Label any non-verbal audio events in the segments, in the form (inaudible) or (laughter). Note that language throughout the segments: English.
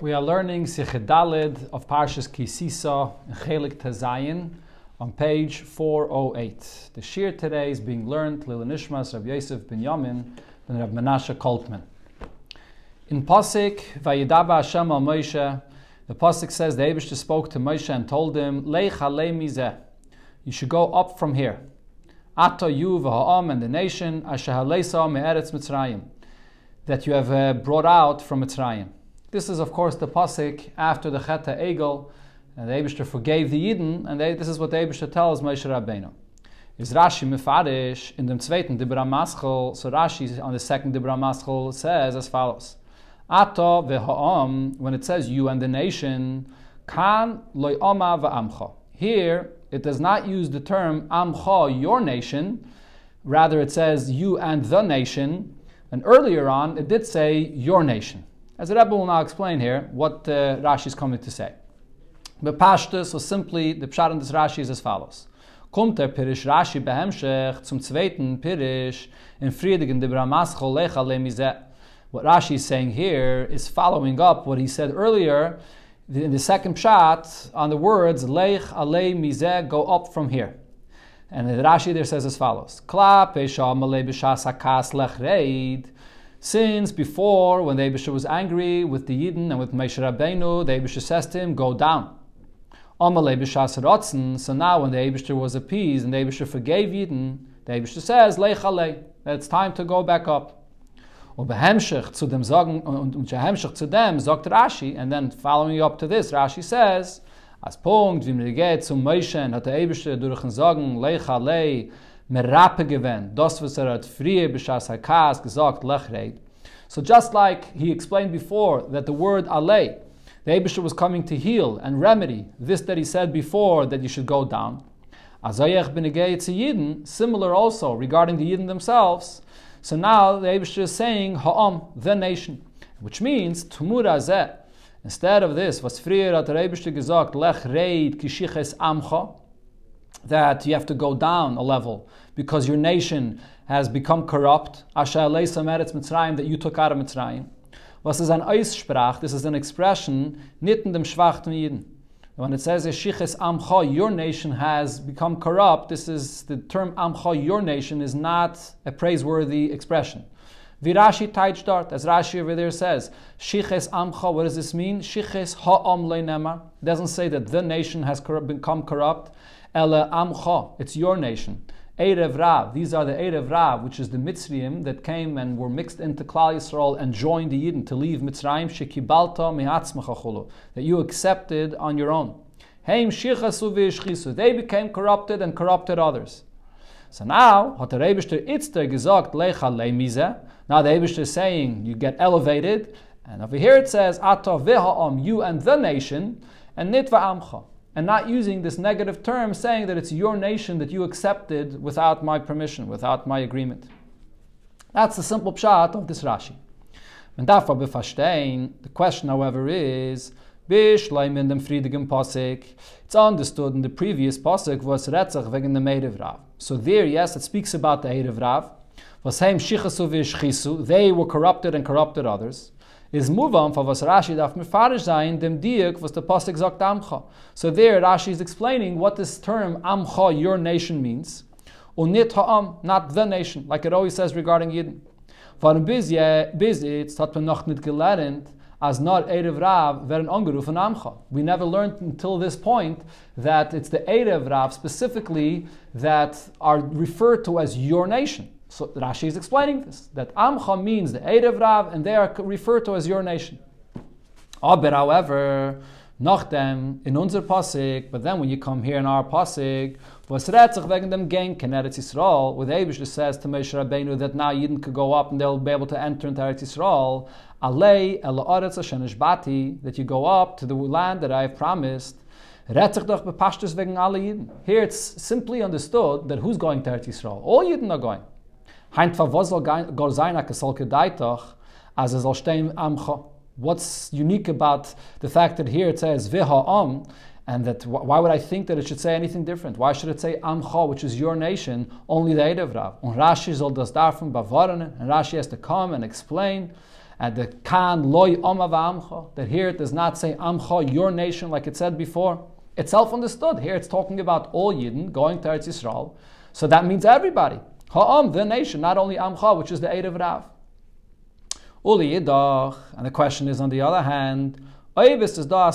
We are learning Sichedalid of Parshas Kisisa in Chelek Tezayin on page 408. The shir today is being learned Lil Nishmas Rav Yosef Ben Yamin ben Rav Menashe Koltman. In Pasik, Vayidaba Hashem al Moshe, the Pasik says the Abishta spoke to Moshe and told him, Leich mizeh, you should go up from here. Ato you v'ha'am and the nation, asher haleisa me'eretz Mitzrayim, that you have uh, brought out from Mitzrayim. This is, of course, the pasuk after the Cheta Egel, and the Eibishter forgave the Yidden, and they, this is what the Eibishter tells Moshe Rabbeinu. Is Rashi mefarish in the zweiten Dibra Maschel, so Rashi on the second Dibra Maschel says as follows. Ato v'ha'am, when it says you and the nation, kan loy oma v'amcha. Here, it does not use the term amcha, your nation, rather it says you and the nation, and earlier on it did say your nation. As the Rebbe will now explain here what uh, Rashi is coming to say. But Pashtus, so simply, the Pshat in this Rashi is as follows. Kommt der Pirish Rashi behemshech zum zweiten Pirish in Friedigen de Bramaschol lecha lemizeh. What Rashi is saying here is following up what he said earlier in the second pshat on the words leich alei mizeh go up from here. And the Rashi there says as follows: Kla pesha malei b'shas hakas lech reid. Since before, when the Abisha was angry with the Yidden and with Moshe Rabbeinu, the Abisha says to him, "Go down." So now, when the Abisha was appeased and the Abisha forgave Yidden, the Abisha says, "Leichalei." It's time to go back up. Zu dem und zu dem and then following up to this, Rashi says, as Punkt, wie mir geht zum Moshe, hat der Abisha durch merape gewen das was er hat beschas hakas gesagt lechreid so just like he explained before that the word alei the Abisha was coming to heal and remedy this that he said before that you should go down. Benegei yidden similar also regarding the yidden themselves. So now the Abisha is saying ha'am the nation which means tumur azeh instead of this was frier hat der Abisha gesagt lech reid kishiches amcha that you have to go down a level because your nation has become corrupt. That you took out of Mitzrayim. Was is an Aussprach? This is an expression nitten dem schwachten. When it says Eshiches Amcha, your nation has become corrupt, this is the term Amcha, your nation, is not a praiseworthy expression. Virashi taichdart, as Rashi over there says, Shiches Amcha, what does this mean? Shiches Ha'am Leinema. doesn't say that the nation has become corrupt. Ela Amcha, it's your nation. Erev Rav, these are the Erev Rav, which is the Mitzrayim that came and were mixed into Klal Yisrael and joined the Yidden to leave Mitzrayim, Shekibalta Me'atzmacha that you accepted on your own. Heim Shichasu V'Yishchisu, they became corrupted and corrupted others. So now, hat der Eibishter Itzter gesagt, Lecha Leimize, now the Eibishter is saying, you get elevated, and over here it says, Ata V'Ha'am, you and the nation, and Nitva Amcha and not using this negative term saying that it's your nation that you accepted without my permission, without my agreement. That's the simple pshat of this Rashi. And the question, however, is. It's understood in the previous Posik was Retzach wegen dem Eirev Rav. So there, yes, it speaks about the Eirev Rav. Was. They were corrupted and corrupted others is on for was Rashi darf mefarish sein dem diak was the pasuk sagt amcha. So there Rashi is explaining what this term amcha, your nation means. Unit ha'am, not the nation, like it always says regarding Yidden. Varum bis jetzt hat man noch nicht gelernt, as not Erev Rav Amcha. We never learned until this point that it's the Erev Rav specifically that are referred to as your nation. So Rashi is explaining this that Amcha means the Erev Rav, and they are referred to as your nation. Aber, however, noch dem in unser Pasik, but then when you come here in our Pasik, was retzach wegen dem Eretz Yisrael, the Abish says to Moshe Rabbeinu that now Yidden could go up and they'll be able to enter into Eretz Yisrael, alei el Eretz Hashem bati, that you go up to the land that I have promised, Retzach doch bepashtus wegen alle. Here it's simply understood that who's going to Eretz Yisrael? All Yidden are going. Heint va was soll gar sein a kesol kedaitach as es amcha. What's unique about the fact that here it says viha am and that why would I think that it should say anything different? Why should it say Amcha, which is your nation, only the Erev Rav? Und Rashi soll das davon bewahren, and Rashi has to come and explain. And the kan loy oma v'amcha, that here it does not say amcha, your nation, like it said before. It's self-understood. Here it's talking about all Yidden going to Eretz Yisrael. So that means everybody. Ha'am, the nation, not only amcha, which is the Erev Rav. Uli yidach, and the question is on the other hand, oivis is da.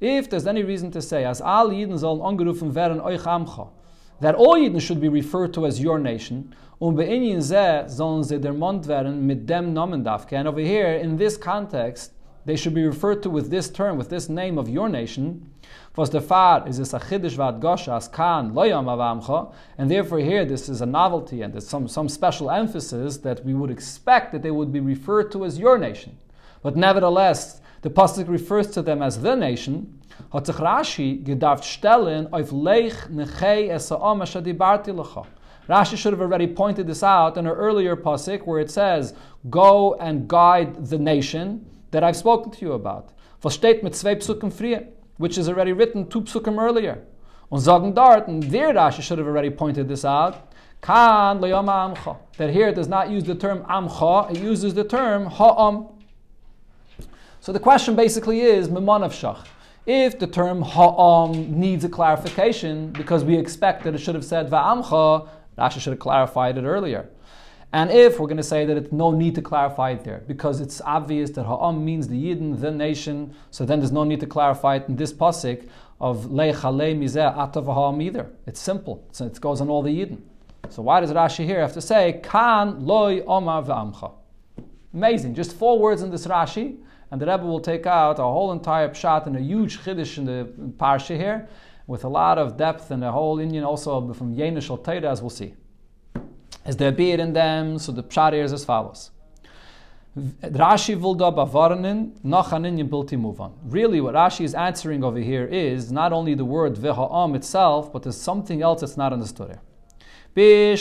If there's any reason to say, as all Yidden sollen angerufen werden euch amcha, that all Yidden should be referred to as your nation, und be'inyin zeh sollen sie der Mond mit dem Namen dafke. And over here, in this context, they should be referred to with this term, with this name of your nation. Was the far is this a chiddush vad goshas kan loyam avamcha, and therefore here this is a novelty and there's some, some special emphasis that we would expect that they would be referred to as your nation. But nevertheless, the pasuk refers to them as the nation. Hat Rashi gedarft stellen auf leich nechei es ha'am asher dibarti lecha. Rashi should have already pointed this out in an earlier pasuk where it says, "Go and guide the nation that I've spoken to you about." Was steht mit zwei psukim frie, which is already written two psukim earlier. Und sagen and there Rashi should have already pointed this out. Kan amcha. That here it does not use the term amcha; it uses the term ha'am. So the question basically is memanav shach. If the term ha'am needs a clarification, because we expect that it should have said va'amcha, Rashi should have clarified it earlier. And if we're going to say that it's no need to clarify it there, because it's obvious that Ha'am means the Yidden, the nation, so then there's no need to clarify it in this pasuk of Leichale Mizeh Atav Ha'am either. It's simple. So it goes on all the Yidden. So why does Rashi here have to say Kan Loi Omar V'amcha? Amazing. Just four words in this Rashi, and the Rebbe will take out a whole entire pshat and a huge chiddush in the parsha here, with a lot of depth and a whole Indian also from Yenish al as we'll see. Is there beer in them? So the pshat is as follows. Rashi will da bavarnin noch bilti move on. Really, what Rashi is answering over here is not only the word v'ha'am itself, but there's something else that's not understood here. The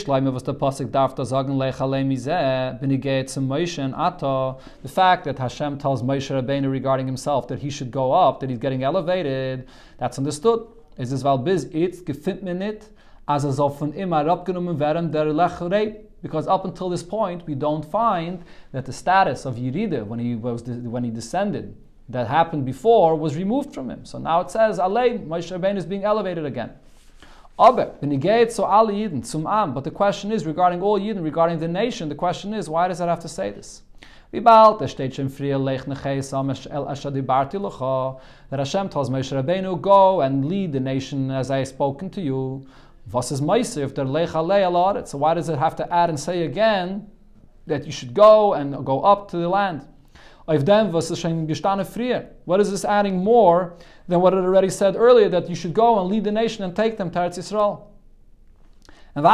fact that Hashem tells Moshe Rabbeinu regarding himself that he should go up, that he's getting elevated, that's understood. Is this bis it's gefindt as er herabgenommen werden, der lechrei. Because up until this point, we don't find that the status of Yerida, when he, was, when he descended, that happened before, was removed from him. So now it says, Alei, Moshe Rabbeinu is being elevated again. But the question is regarding all Yidden, regarding the nation, the question is, why does that have to say this? That Hashem tells Moshe Rabbeinu, go and lead the nation as I have spoken to you. Was is Meiser if they're lech alei So why does it have to add and say again that you should go and go up to the land? What is this adding more than what it already said earlier, that you should go and lead the nation and take them to Eretz Yisrael? And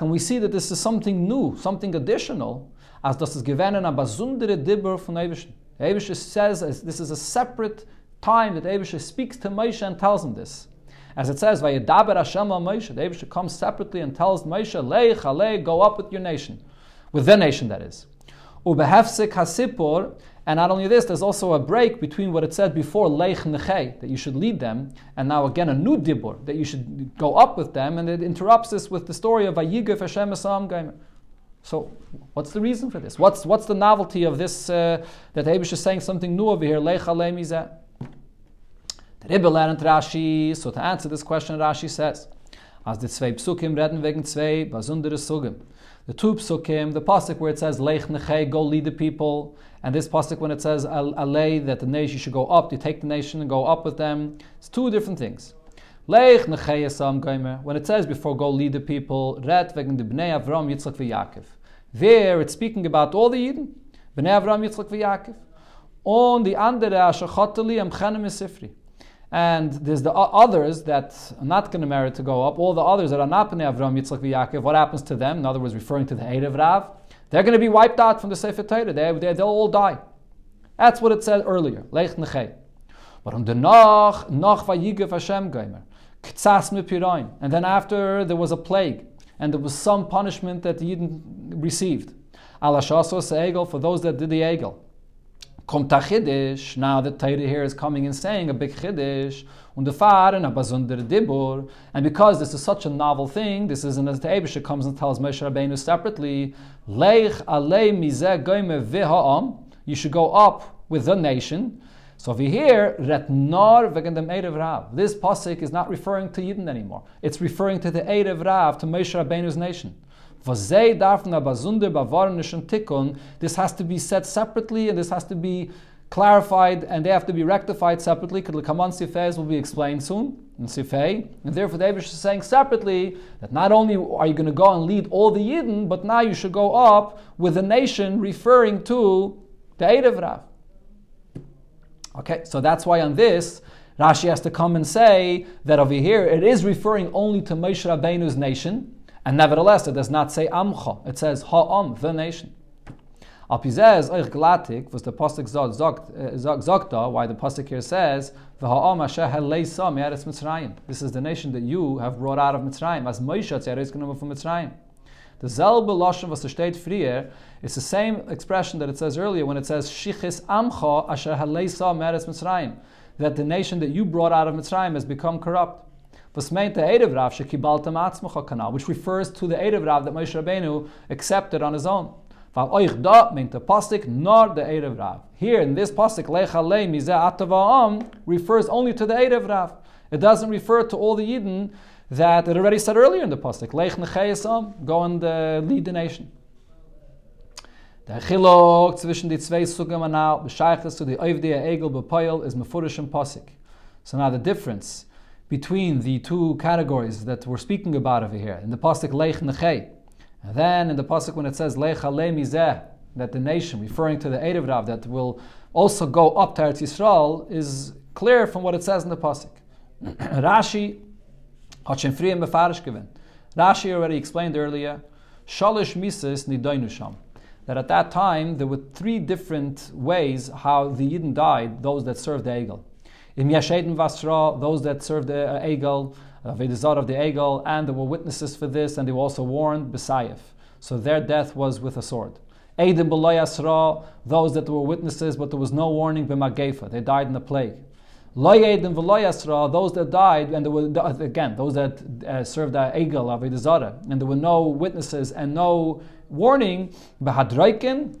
and we see that this is something new, something additional, as das is given in a basundere dibber von Eibishn. Eibishn says this is a separate time that Eibishn speaks to Moshe and tells him this. As it says, Vayedaber Hashem al Moshe, Eibishn comes separately and tells Moshe, Leich, go up with your nation. With their nation, that is. Ubehefsik hasipur, and not only this, there's also a break between what it said before, Leich Nechei, that you should lead them, and now again a new dibur, that you should go up with them, and it interrupts this with the story of Vayigif Hashem Esam Gaimer. So, what's the reason for this? What's, what's the novelty of this, uh, that Abish is saying something new over here? The Rebbe lernt Rashi, so to answer this question, Rashi says, as the zwei psukim reden wegen zwei besondere sugim. The two psukim, the pasuk where it says leich nechei, go lead the people, and this pasuk when it says alei, that the nation should go up, you take the nation and go up with them. It's two different things. Leich nechei esam geimer. When it says before go lead the people, red wegen the bnei Avram, Yitzchak v'Yaakov. There it's speaking about all the Yidden, bnei Avram, Yitzchak v'Yaakov. On the andere asher choteli am chenem esifri. And there's the others that are not going to merit to go up. All the others that are not Bnei Avram, Yitzchak, Yaakov, what happens to them? In other words, referring to the Erev Rav, they're going to be wiped out from the Sefer Torah. They, they, they'll all die. That's what it said earlier. Leich Nechei. But on the Nach, Nach Vayigav Hashem Geimer. Ktsas Mipirain. And then after there was a plague, and there was some punishment that the Yidden received. Alashasos Egel, for those that did the Egel. Kommt a Chiddish, now the Torah here is coming and saying a big Chiddish, und der Fahren, a Dibur, and because this is such a novel thing, this isn't as the comes and tells Moshe Rabbeinu separately, Leich alei mizeh goime v'ha'am, you should go up with the nation. So here, ret nor wegen dem Erev Rav. This pasuk is not referring to Yidden anymore. It's referring to the Erev Rav, to Moshe Rabbeinu's nation. This has to be said separately, and this has to be clarified, and they have to be rectified separately. The Kaman Sifez will be explained soon in Sifei. And therefore, David is saying separately that not only are you going to go and lead all the Yidden, but now you should go up with the nation referring to the Erev Rav. Okay, so that's why on this, Rashi has to come and say that over here it is referring only to Moshe Rabbeinu's nation, and nevertheless it does not say Amcha, it says Ha'am, the nation. Apizez euch glatik was the pasuk zogta. Uh, why the pasuk here says v'ha'am asher haleisa me'eretz Mitzrayim. This is the nation that you have brought out of Mitzrayim. As Moshe tzeret genommen from Mitzrayim. The zelbe lashon was the state frier. It's the same expression that it says earlier when it says shichis amcha asher haleisa me'eretz Mitzrayim. That the nation that you brought out of Mitzrayim has become corrupt. Which refers to the Erev Rav that Moshe Rabbeinu accepted on his own. Nor the. Here in this Atava'am refers only to the Erev Rav. It doesn't refer to all the Yidden that it already said earlier in the Nechayasam, go and uh, lead the nation. Der Chilok zwischen die zwei Sugam anal, bescheiches zu die Egel bepoil is mefurish Pasik. So now the difference between the two categories that we're speaking about over here, in the Pasik Lech Nechay, and then in the pasuk when it says Lecha mizeh, that the nation, referring to the Erev Rav, that will also go up to Eretz Yisrael, is clear from what it says in the pasuk. (clears throat) Rashi schon früher given. Rashi already explained earlier, Shalish Mises Nidainu That at that time there were three different ways how the Yidden died, those that served the Egel. Im Yashedin Vasra, those that served the uh, Egel, Vedizar of the Egel, and there were witnesses for this, and they were also warned, Besayef. So their death was with a sword. Eidim Asra, those that were witnesses, but there was no warning, B'magefa, they died in the plague. Loyedim Asra, those that died, and there were, again, those that uh, served the Egel, Avedizara, and there were no witnesses and no warning, Behadraikin,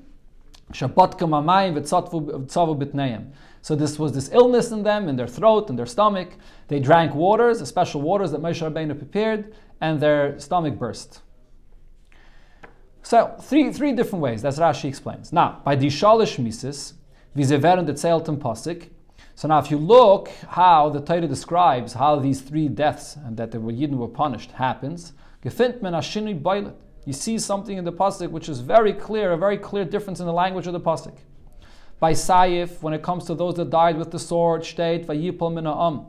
Shabbatkam Amayim, V'tzavu Bitneim. So this was this illness in them, in their throat, in their stomach. They drank waters, special waters that Moshe Rabbeinu prepared, and their stomach burst. So three, three different ways. That's Rashi explains. Now, by the shalish mises, vizeveren de pasik. So now, if you look how the Torah describes how these three deaths and that the Yidden were punished happens, You see something in the pasuk which is very clear, a very clear difference in the language of the pasuk by Saif, when it comes to those that died with the sword, state vayipol mina'am,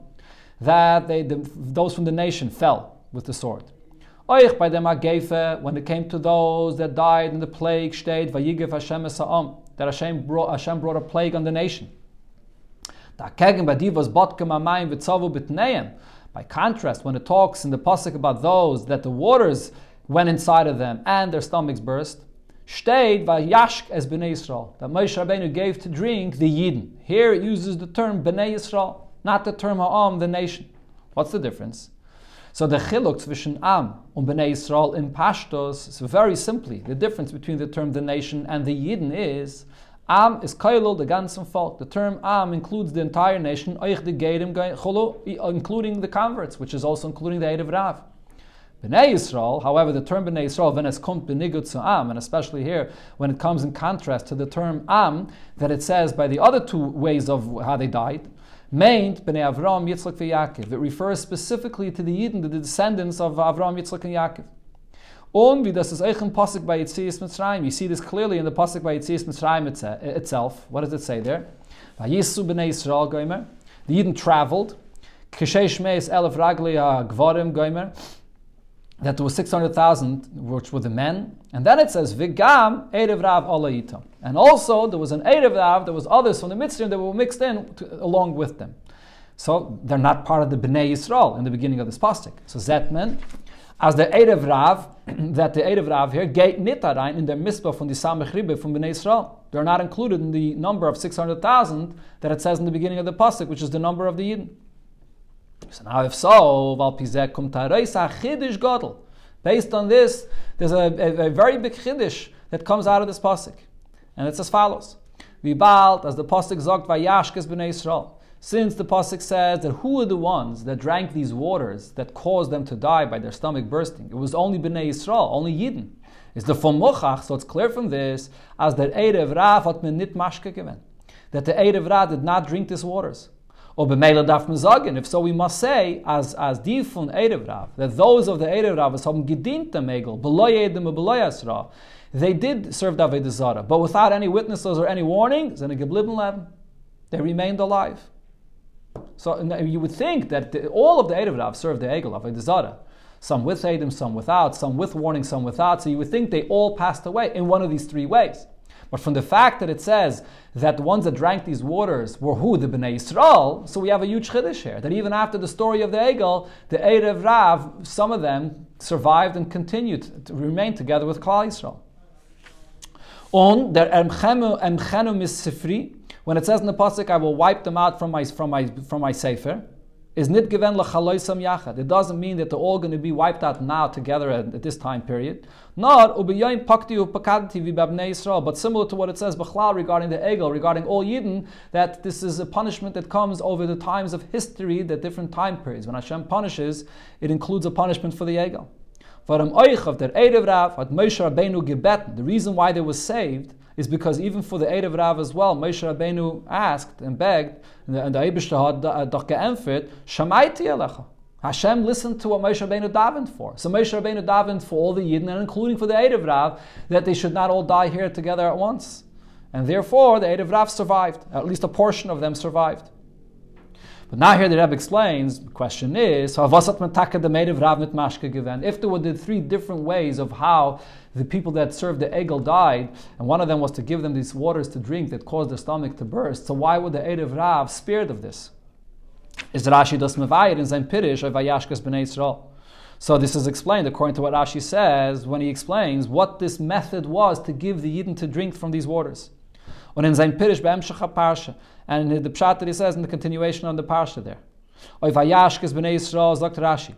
that they, the, those from the nation fell with the sword. Oich by the Magefe, when it came to those that died in the plague, state vayigev Hashem esa'am, that Hashem brought, Hashem brought a plague on the nation. By contrast, when it talks in the pasuk about those that the waters went inside of them and their stomachs burst, steht Vayashk as Bnei Yisrael, that Moshe Rabbeinu gave to drink the Yidden. Here it uses the term Bnei Yisrael, not the term Ha'am, the nation. What's the difference? So the chiluk zwischen Am and Bnei Yisrael in Pashtos is very simply the difference between the term the nation and the Yidden is Am is Kailul, the ganzen Volk. The term Am includes the entire nation, including the converts, which is also including the Erev Rav. Bnei Yisrael, however, the term Bnei Yisrael, kommt benigut to Am, and especially here when it comes in contrast to the term Am, that it says by the other two ways of how they died, meint Bnei Avram, Yitzchak, and It refers specifically to the Yidden, the descendants of Avram, Yitzchak, and Yaakov. Und wie das im Pasuk by Yitzias Mitzrayim. You see this clearly in the Pasuk by Yitzias Mitzrayim itself. What does it say there? Vayisu b'nei Yisrael goimer. The Yidden traveled. Kishei shmeis elef ragli uh, gvarim goimer that there was 600,000, which were the men. And then it says, Vigam Erev Rav Alaita. And also there was an Erev Rav, there was others from the Mitzrayim that were mixed in to, along with them. So they're not part of the Bnei Yisrael in the beginning of this pasuk. So Zetman, as the Erev Rav, (clears throat) that the Erev Rav here, gate nitarein in their mitzvah from the Samech Ribe from Bnei Yisrael. They're not included in the number of 600,000 that it says in the beginning of the pasuk, which is the number of the Yidden. So now if so, Based on this, there's a, a, a, very big chiddush that comes out of this pasuk, and it's as follows: Vibalt, as the Pasuk sagt, Vayashkes b'nei Yisrael. Since the Pasuk says that who are the ones that drank these waters that caused them to die by their stomach bursting? It was only Bnei Yisrael, only Yidden. It's the from Mochach, so it's clear from this, as that Erev Rav hat nit mashke given. That the Erev Rav did not drink these waters. Or b'meila daf mezagen. If so, we must say, as as die von Erev Rav, that those of the Erev Rav haben gedient dem Egel, beloy Edem beloy Asra. They did serve Avodah Zara, but without any witnesses or any warnings, then a they remained alive. So you would think that the, all of the Erev Rav served the Egel of Zara. Some with Edom, some without, some with warning, some without. So you would think they all passed away in one of these three ways. But from the fact that it says that the ones that drank these waters were who? The Bnei Yisrael, so we have a huge chiddush here. That even after the story of the Egel, the Erev Rav, some of them survived and continued to remain together with Klal Yisrael. On der Emchenu Sifri, when it says in the pasuk, "I will wipe them out from my from my from my sefer," is lachaloisam yachad. It doesn't mean that they're all going to be wiped out now together at, at this time period. Ubiyayin pakti upakadti v'babnei Yisrael, but similar to what it says regarding the egel, regarding all Yidden, that this is a punishment that comes over the times of history, the different time periods. When Hashem punishes, it includes a punishment for the egel. The reason why they were saved is because even for the Erev Rav as well, Moshe Rabbeinu asked and begged, and the Eibishter had doch geämpft, Shamaiti Alecha. Hashem listened to what Moshe Rabbeinu davened for. So Moshe Rabbeinu davened for all the Yidden, and including for the Erev Rav, that they should not all die here together at once. And therefore, the Erev Rav survived. At least a portion of them survived. But now here the Rebbe explains, the question is, of if there were the three different ways of how the people that served the Egel died, and one of them was to give them these waters to drink that caused their stomach to burst, so why would the Erev Rav spared of this? Is Rashi das mevayir in sein Pirish of Vayashkas b'nei Yisrael? So this is explained according to what Rashi says when he explains what this method was to give the Yidden to drink from these waters. Und in sein Pirish be'emshach parsha, and the pshat that he says in the continuation on the parsha there. Oy vayashkes b'nei Yisrael, sagt Rashi.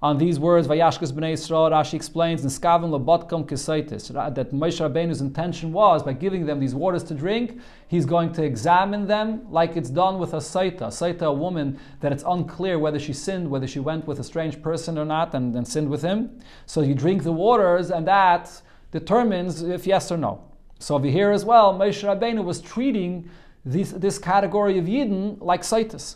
On these words, Vayashkes b'nei Yisrael, Rashi explains in Skavim lebotkom kisaitis that Moshe Rabbeinu's intention was by giving them these waters to drink, he's going to examine them like it's done with a saita. Saita, a woman that it's unclear whether she sinned, whether she went with a strange person or not, and, and sinned with him. So you drink the waters, and that determines if yes or no. So over here as well, Moshe Rabbeinu was treating this, this category of Yidden like Saitis.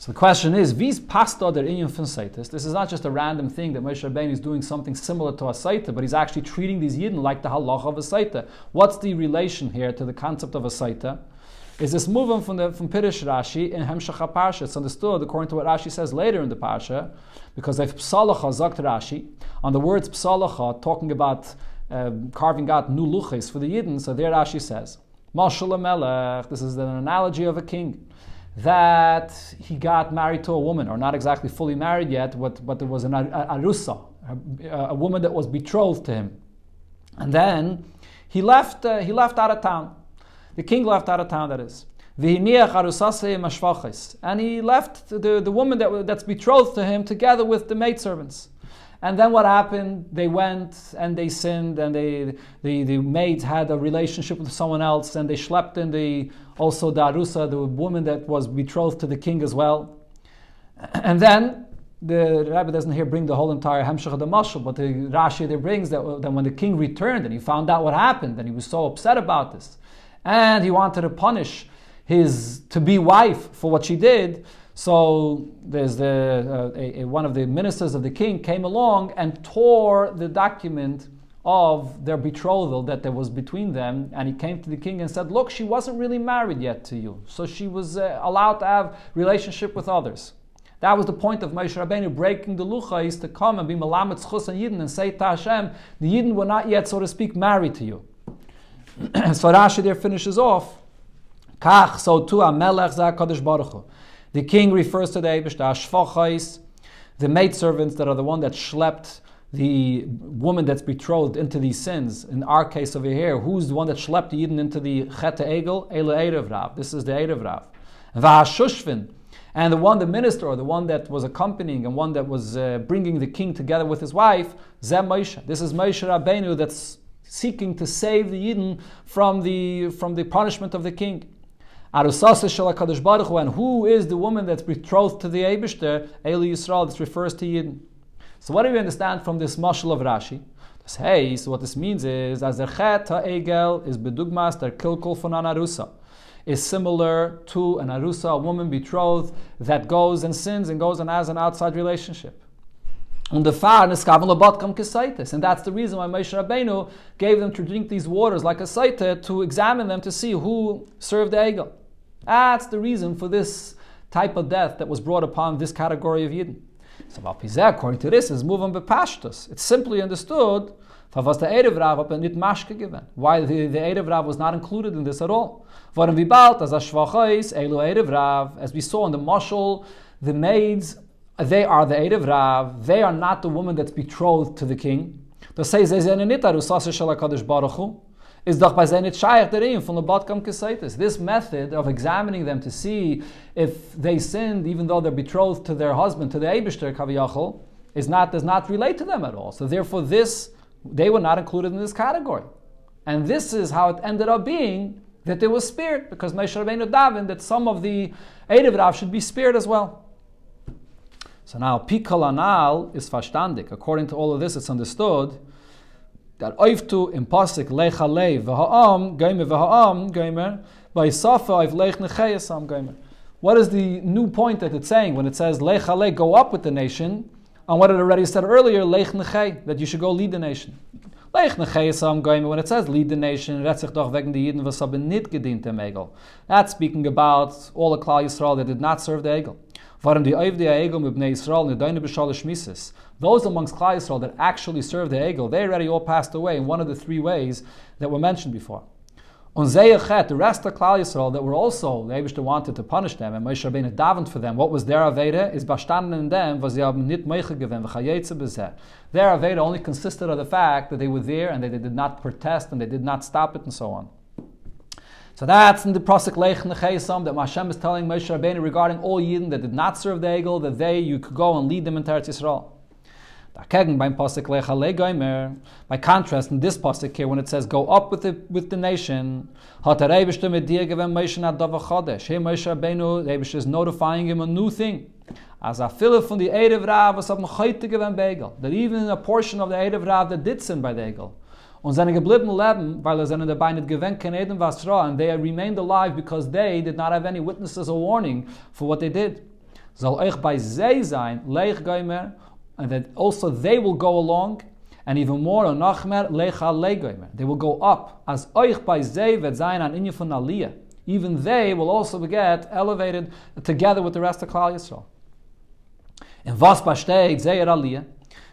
So the question is, vis pasta der inyan von? This is not just a random thing that Moshe Rabbeinu is doing something similar to a Saita, but he's actually treating these Yidden like the halacha of a Saita. What's the relation here to the concept of a Saita? Is this moving from the from Pirish Rashi in Hemshach Parsha? It's understood according to what Rashi says later in the Parsha, because they've psalacha zakt Rashi on the words psalacha talking about uh, carving out new luches for the Yidden. So there Rashi says, Mashal Melech, this is an analogy of a king, that he got married to a woman, or not exactly fully married yet, but, but there was an arusa, a, a woman that was betrothed to him. And then he left, uh, he left out of town. The king left out of town, that is. And he left the, the woman that, that's betrothed to him together with the maidservants. And then what happened? They went and they sinned, and they, the, the maids had a relationship with someone else, and they slept in the also the Arusa, the woman that was betrothed to the king as well. (clears throat) And then the rabbi doesn't here bring the whole entire Hemshach of the Mashal, but the Rashi there brings that, that when the king returned and he found out what happened, and he was so upset about this, and he wanted to punish his to be wife for what she did, so there's the, uh, a, a, one of the ministers of the king came along and tore the document of their betrothal that there was between them, and he came to the king and said, "Look, she wasn't really married yet to you, so she was uh, allowed to have relationship with others." That was the point of Moshe Rabbeinu breaking the lucha, is to come and be malamet chus and yidden and say to Hashem, the yidden were not yet, so to speak, married to you. (clears throat) so Rashi there finishes off, kach so tu amelech zakadosh baruch Hu. The king refers to the Ashvachais, the maidservants that are the one that schlepped the woman that's betrothed into these sins. In our case over here, who's the one that schlepped the Eden into the Chet Egel? Ele Erev Rav. This is the Erev Rav. Va'ashushvin. And the one, the minister, or the one that was accompanying and one that was uh, bringing the king together with his wife, Zem Moshe. This is Moshe Rabbeinu that's seeking to save the Yidden from the, from the punishment of the king. And who is the woman that's betrothed to the Eibishter? Eli Yisrael, this refers to Yidden. So what do we understand from this mashal of Rashi? Hey, so what this means is, as chet is bedugmas der kilkul von an arusa, is similar to an arusa, a woman betrothed that goes and sins and goes and has an outside relationship. And the far kam kesaitis, and that's the reason why Moshe Rabbeinu gave them to drink these waters like a saita to examine them to see who served the Egel. That's the reason for this type of death that was brought upon this category of Yidden. So according to this, is moving bepashtus. It's simply understood was the Erev Rav nit mashke given. Why the, the Erev Rav was not included in this at all. Varim vibalt as a shvachais elu Erev Rav, as we saw in the mashal, the maids they are the Erev Rav. They are not the woman that's betrothed to the king. Ze zene nit arusase shel HaKadosh Baruch Hu. Is doch bei seine Shayach derim from the Batkam Kesaitis. This method of examining them to see if they sinned, even though they're betrothed to their husband, to the Eibishter Kaviyachol, is not does not relate to them at all. So therefore, this they were not included in this category, and this is how it ended up being that they were spared because Moshe Rabbeinu Davin, that some of the Erev Rav should be spared as well. So now, pikal anal is verstandig. According to all of this, it's understood that oiftu in pasik lecha lev v'ha'am geimer v'ha'am geimer by safa oif lech nechayasam geimer. What is the new point that it's saying when it says lecha le go up with the nation, and what it already said earlier lech that you should go lead the nation. Lech nechayasam geimer when it says lead the nation, redt sich doch wegen die Yidden was haben Egel. That's speaking about all the Klal Yisrael that did not serve the Egel. Those amongst Klal Yisrael that actually served the Egel, they already all passed away in one of the three ways that were mentioned before. On Zeyachet, the rest of Klal Yisrael that were also, the wanted to punish them, and Moshe Rabbeinu davened for them. What was their Aveda? Is bastanden in them, was nit bezeh. Their Aveda only consisted of the fact that they were there and that they did not protest and they did not stop it and so on. So that's in the Prosek Lech Nechesam that Hashem is telling Moshe Rabbeinu regarding all Yidden that did not serve the Egel, that they, you could go and lead them into Eretz Yisrael. By contrast, in this pasuk here, when it says "Go up with the with the nation," Moshe Rabbeinu is notifying him a new thing. As a filler from the Erev Rav that even in a portion of the Erev Rav that did sin by the Egel, und seine geblieben leben, weil er seine dabei nicht gewinnt kein Eden was and they remained alive because they did not have any witnesses or warning for what they did. Soll euch bei sie sein, leich geimer, and that also they will go along, and even more, und noch mehr, leich geimer. They will go up, as euch bei sie wird sein an inje von Aliyah. Even they will also get elevated together with the rest of Klal Yisrael. In was besteht, seher Aliyah,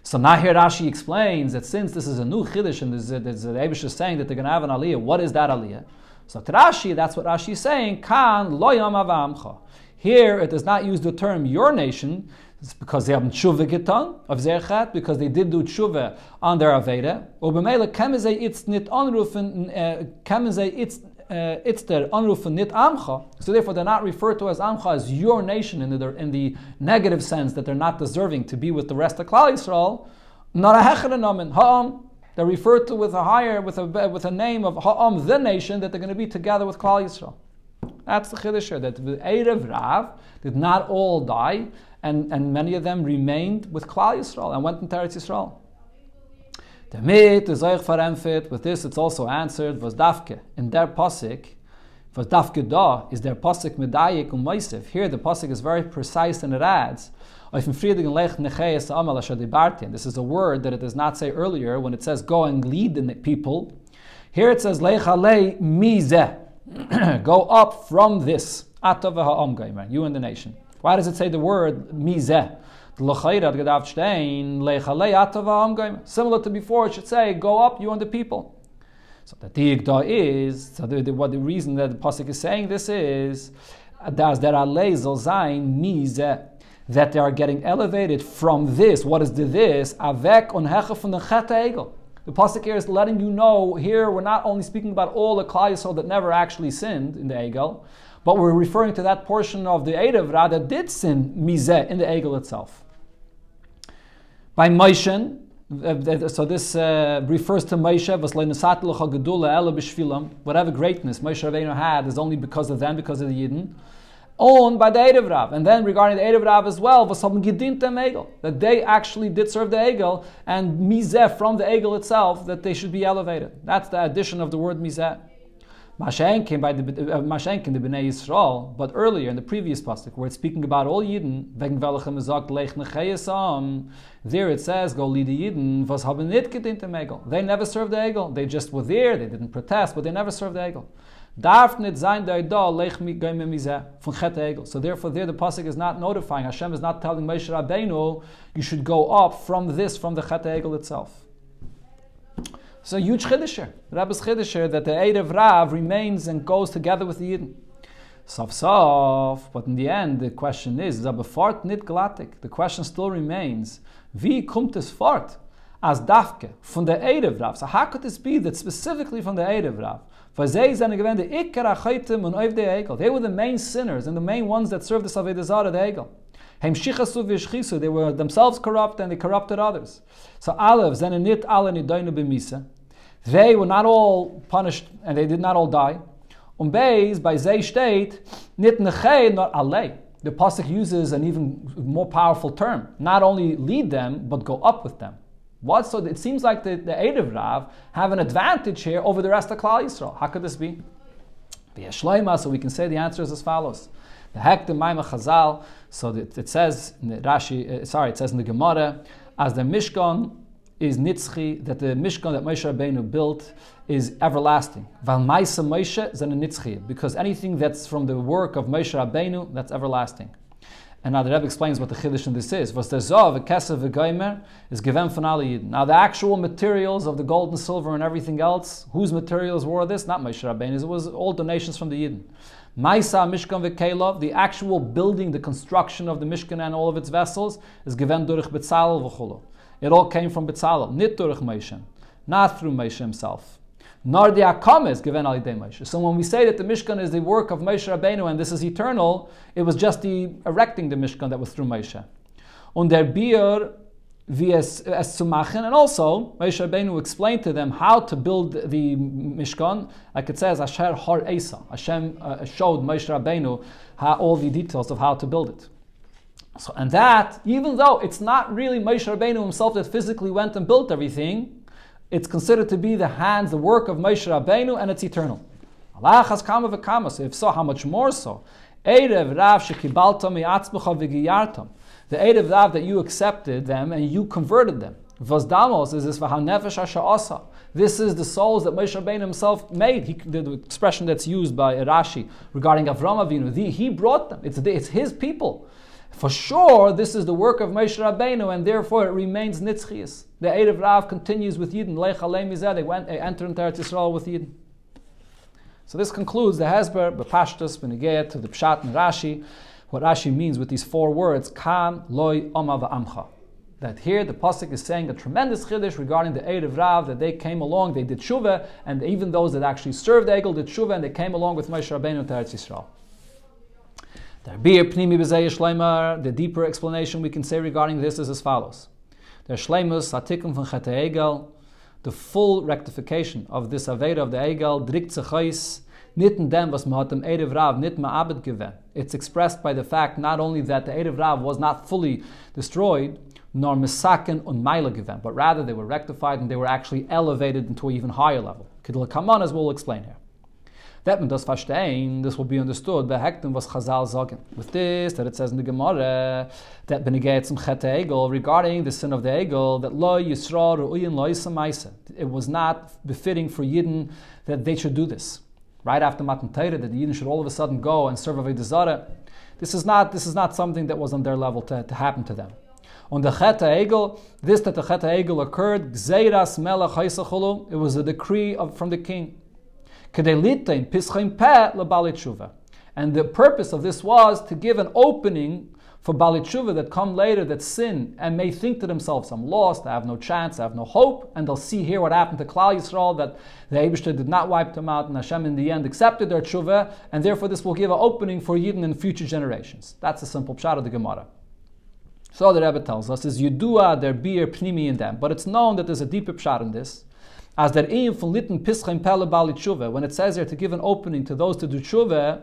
so now here Rashi explains that since this is a new chiddush and there's, there's the Abish is saying that they're going to have an aliyah, what is that aliyah? So to Rashi, that's what Rashi is saying. Kan lo avamcha. Here it does not use the term your nation. It's because they have tshuva getan of zerchat because they did do tshuva on their aveda. It's nit eh, kemeze it's uh, it's their anrufen nit amcha. So therefore, they're not referred to as amcha as your nation in the in the negative sense that they're not deserving to be with the rest of Klal Yisrael. Not a hechanamin ha'am. They're referred to with a higher with a with a name of ha'am the nation that they're going to be together with Klal Yisrael. That's the chiddush that the Erev Rav did not all die, and, and many of them remained with Klal Yisrael and went into Eretz Yisrael. Damit is euch verempfet, with this it's also answered, was dafke, in der Pasik, was dafke da, is der Pasik medayik um. Here the Pasik is very precise and it adds, this is a word that it does not say earlier when it says go and lead the people. Here it says mize. (clears throat) Go up from this. You and the nation. Why does it say the word mizeh? Similar to before, it should say, Go up, you and the people. So the Tigda is, so the, the, what the reason that the Pasuk is saying this is, that they are getting elevated from this. What is the this? Avek on von the. The pasuk here is letting you know. Here, we're not only speaking about all the klal that never actually sinned in the egel, but we're referring to that portion of the Erev that did sin mizeh in the egel itself. By Moshe, Uh, so this uh, refers to Moshe, whatever greatness Moshe Rabbeinu had is only because of them, because of the Yidden. Owned by the Erev Rav. And then regarding the Erev Rav as well, that they actually did serve the Egel, and Mizeh from the Egel itself, that they should be elevated. That's the addition of the word Mizeh. Mashenkin by the uh, Mashenkin the Bnei Yisrael, but earlier in the previous pasuk where it's speaking about all Yidden, there it says go lead the Yidden was haben nit gedient Egel. They never served the Egel. They just were there. They didn't protest, but they never served the Egel. Darf lech. So therefore, there the pasuk is not notifying. Hashem is not telling Moshe Rabbeinu you should go up from this from the chet Egel itself. It's a huge chiddush. Rabbi's chiddush that the Erev Rav remains and goes together with the Yidden. Sof sof, but in the end, the question is, Zabefart nit glatik. The question still remains, wie kommt es fort? As dafke, von der Erev Rav. So how could this be that specifically from the Erev Rav? For they were the main sinners and the main ones that served the Saved Zara, the Egel. They were themselves corrupt and they corrupted others. So Aleph, Zenenit Ale Nidoinu B'misa. They were not all punished and they did not all die. Um Beis, by Zay state, nit nechei, not alei. The Pasuk uses an even more powerful term. Not only lead them, but go up with them. What? So it seems like the, the Erev Rav have an advantage here over the rest of Klal Yisrael. How could this be? So we can say the answer is as follows. The Hek the Maima Chazal, so it, it says in the Rashi, uh, sorry, it says in the Gemara, as the Mishkan is nitzchi, that the Mishkan that Moshe Rabbeinu built is everlasting. Nitzchi, because anything that's from the work of Moshe Rabbeinu, that's everlasting. And now the Rebbe explains what the chiddush in this is. Was the zov, a geimer, is given for Yidden. Now the actual materials of the gold and silver and everything else, whose materials were this? Not Moshe Rabbeinu. It was all donations from the Yidden. Maisa Mishkan v'Kelov, the actual building, the construction of the Mishkan and all of its vessels, is given durch Betzalel v'chulo. It all came from Betzalel, nit durch Moshe, not through Moshe himself. Nor the Akam is given al Moshe. So when we say that the Mishkan is the work of Moshe Rabbeinu and this is eternal, it was just the erecting the Mishkan that was through Moshe. Und der Bier vs zu machen, and also Moshe Rabbeinu explained to them how to build the Mishkan. Like it says, Asher Har Esa. Hashem uh, showed Moshe Rabbeinu how, all the details of how to build it. So, and that, even though it's not really Moshe Rabbeinu himself that physically went and built everything, it's considered to be the hands, the work of Moshe Rabbeinu, and it's eternal. Allah has kama v'kama. So if so, how much more so? Erev Rav shekibaltam mi'atzmecha v'giyartam. The Erev Rav that you accepted them and you converted them. Vazdamos is this v'hanefesh asha This is the souls that Moshe Rabbeinu himself made. He, the, the, expression that's used by Rashi regarding Avram Avinu. The, he brought them. It's, it's his people. For sure, this is the work of Moshe Rabbeinu, and therefore it remains nitzchias. The Erev Rav continues with Yidden. Lech Alei They went, they entered into Eretz Yisrael with Yidden. So this concludes the Hezber, Bepashtus, Benegea, to the Pshat and Rashi. What Rashi means with these four words, Kan, Loi, Oma, Va'amcha. That here the Pasuk is saying a tremendous chiddush regarding the Erev Rav, that they came along, they did Shuvah, and even those that actually served Egel did Shuvah, and they came along with Moshe Rabbeinu to Eretz Yisrael. The deeper explanation we can say regarding this is as follows. Der Shleimus Atikum the full rectification of this Aveda of the Egel, Drik Zechais, nitten dem was man hat Erev Rav nit ma'abed given. It's expressed by the fact not only that the Erev Rav was not fully destroyed, nor misaken und meile given, but rather they were rectified and they were actually elevated into an even higher level. Kidl Kaman, as we'll explain here. That man das verstehen, this will be understood by Hektim was Chazal sagen. With this, that it says in the Gemara, that benegayet zum chet egel, regarding the sin of the egel, that lo yisra ru'uyin lo yisamaisa. It was not befitting for Yidden that they should do this. Right after Matan Torah, that the Yidden should all of a sudden go and serve Avodah Zarah. This is not, this is not something that was on their level to, to happen to them. On the Chet Egel, this that the Chet Egel occurred, Gzeiras Melech it was a decree of, from the king. And the purpose of this was to give an opening for Bali that come later that sin and may think to themselves, I'm lost, I have no chance, I have no hope, and they'll see here what happened to Klal Yisrael, that the Abishter did not wipe them out, and Hashem in the end accepted their tshuva, and therefore this will give an opening for Yidden in future generations. That's a simple pshat of the Gemara. So the Rebbe tells us is Yudua der Bier Pnimi in them, but it's known that there's a deeper pshat in this. As der Eim von Litten Pischem Pelle Bali Tshuva, when it says there to give an opening to those to do Tshuva,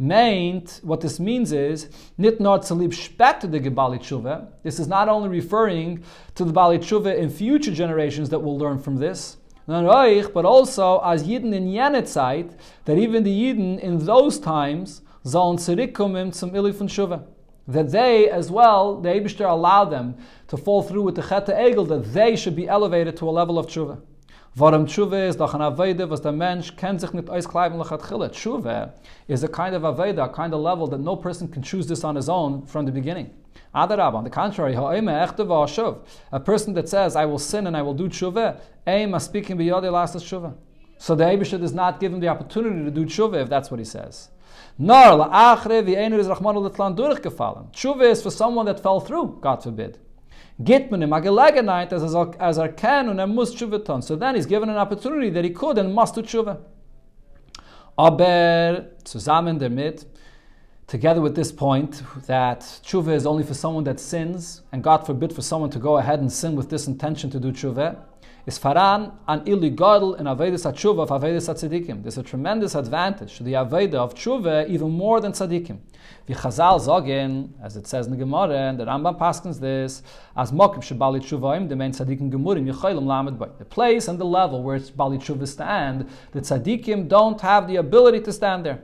meant what this means is nit not spät to the Gebali Tshuva. This is not only referring to the Bali Tshuva in future generations that will learn from this, but also as Yidden in Zeit, that even the Yidden in those times sollen zurückkommen zum Ili von Tshuva. That they as well, the Eibishter allow them to fall through with the Chet Egel, that they should be elevated to a level of Tshuva. Warum Tshuva is doch an Aveda, was der Mensch kennt sich nicht auskleiben lechatchile. Tshuva is a kind of Aveda, a kind of level that no person can choose this on his own from the beginning. Adarab, on the contrary, a person that says, I will sin and I will do tshuva, aim speaking biyodi last tshuva. So the Abishad does not give him the opportunity to do tshuva if that's what he says. Nor la'achre v'einu is rachmanu l'tlan durchgefallen. Tshuva is for someone that fell through, God forbid. As as er can and muss tshuva So then he's given an opportunity that he could and must do tshuva. Aber zusammen damit, together with this point that tshuva is only for someone that sins, and God forbid for someone to go ahead and sin with this intention to do tshuva, is faran an ili gadol in avedis tshuva of avedis tzadikim. There's a tremendous advantage to the aveda of tshuva even more than tzadikim. Vi Chazal sagen, as it says in the Gemara, and the Rambam paskins this, as mokim shebali tshuvaim, the main tzadikim gemurim yecholim lamed by the place and the level where bali tshuva stand, the tzadikim don't have the ability to stand there.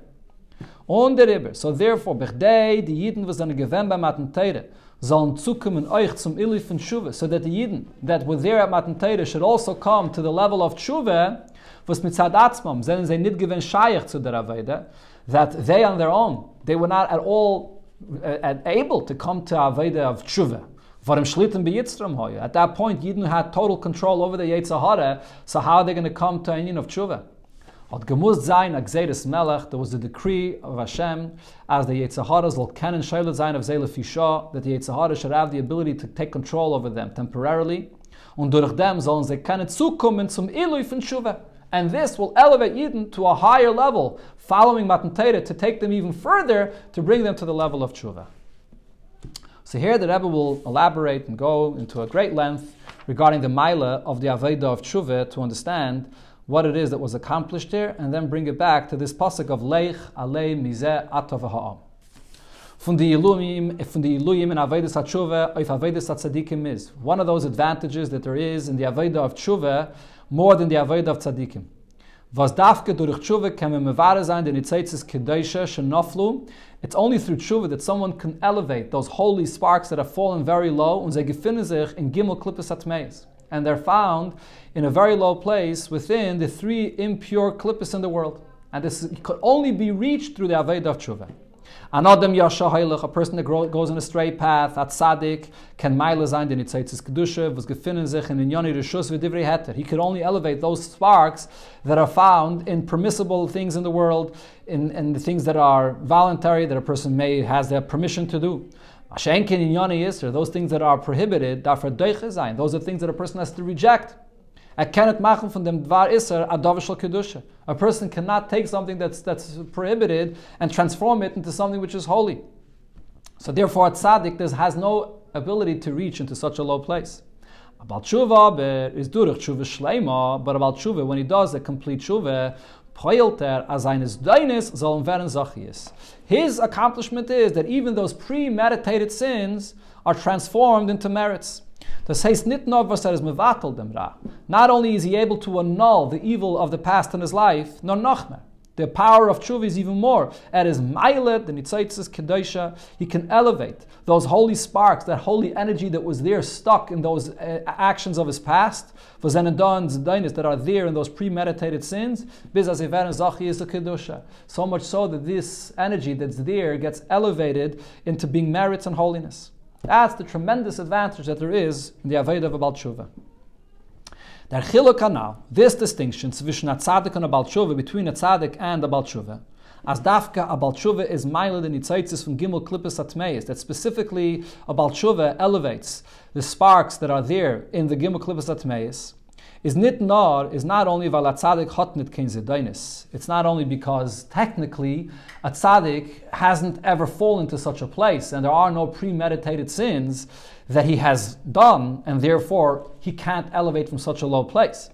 On the river. So therefore, bechdei, die Yidden, was eine gewinn bei Matan Teire, sollen zukommen euch zum Ili von Tshuva, so that the Yidden that were there at Matan Teire should also come to the level of Tshuva, was mit Zadatzmam, sind sie nicht gewinn shaykh zu der Aveda, that they on their own, they were not at all uh, able to come to Aveda of Tshuva. At that point, Yidden had total control over the Yetzirah, so how are they going to come to union of Tshuva? Hat gemusst sein a gzeiris melech, there was a decree of Hashem, as the Yetzaharas will ken and shayla sein of Zele Fisha, that the Yetzahara should have the ability to take control over them temporarily, und durch dem sollen sie können zukommen zum Ilui von Tshuva. And this will elevate Yidden to a higher level, following Matan Torah, to take them even further, to bring them to the level of Tshuva. So here the Rebbe will elaborate and go into a great length regarding the Maila of the Aveda of Tshuva to understand what it is that was accomplished here, and then bring it back to this pasuk of Leich Alei Mizeh Atov Ha'am. And. One of those advantages that there is in the Aveda of Tshuva, more than the Aveda of Tzadikim. Was dafke Tshuva man mevare sein, den Shenoflu. It's only through Tshuva that someone can elevate those holy sparks that have fallen very low, und sie gefinnen sich in Gimel Klippes Atmeis and they're found in a very low place within the three impure klippus in the world. And this could only be reached through the Aveda of Tshuva. An Adam Yasha a person that goes in a straight path, at Sadik, can Maila sein, den Kedusha, was gefinnen in Rishus v'divrei heter. He could only elevate those sparks that are found in permissible things in the world, in, in the things that are voluntary, that a person may has the permission to do. Ashenkin in Yoni Yisr, those things that are prohibited, those are things that a person has to reject. A person cannot take something that's that's prohibited and transform it into something which is holy. So therefore, a tzaddik has no ability to reach into such a low place. About tshuva is durich tshuva shleima, but about tshuva, when he does a complete tshuva, poilter as eines deines sollen werden zachies. His accomplishment is that even those premeditated sins are transformed into merits. Nur, was er mevatel dem Ra. Not only is he able to annul the evil of the past in his life, nor noch mehr. The power of tshuva is even more. At his mailet, the nitzaitzis kedosha, he can elevate those holy sparks, that holy energy that was there stuck in those uh, actions of his past, for zenadon, that are there in those premeditated sins. So much so that this energy that's there gets elevated into being merits and holiness. That's the tremendous advantage that there is in the Aveda of a Tshuva. Der Chiluk Kanal, this distinction between a tzaddik and a Baltshuva, between a tzaddik and a Baltshuva, as dafka a Baltshuva is miled in itzaitzis from Gimel Klippus Atmeis, that specifically a Baltshuva elevates the sparks that are there in the Gimel Klippus Atmeis, is nit nor is not only weil a tzaddik hot nit kein. It's not only because technically a tzaddik hasn't ever fallen to such a place and there are no premeditated sins that he has done and therefore he can't elevate from such a low place.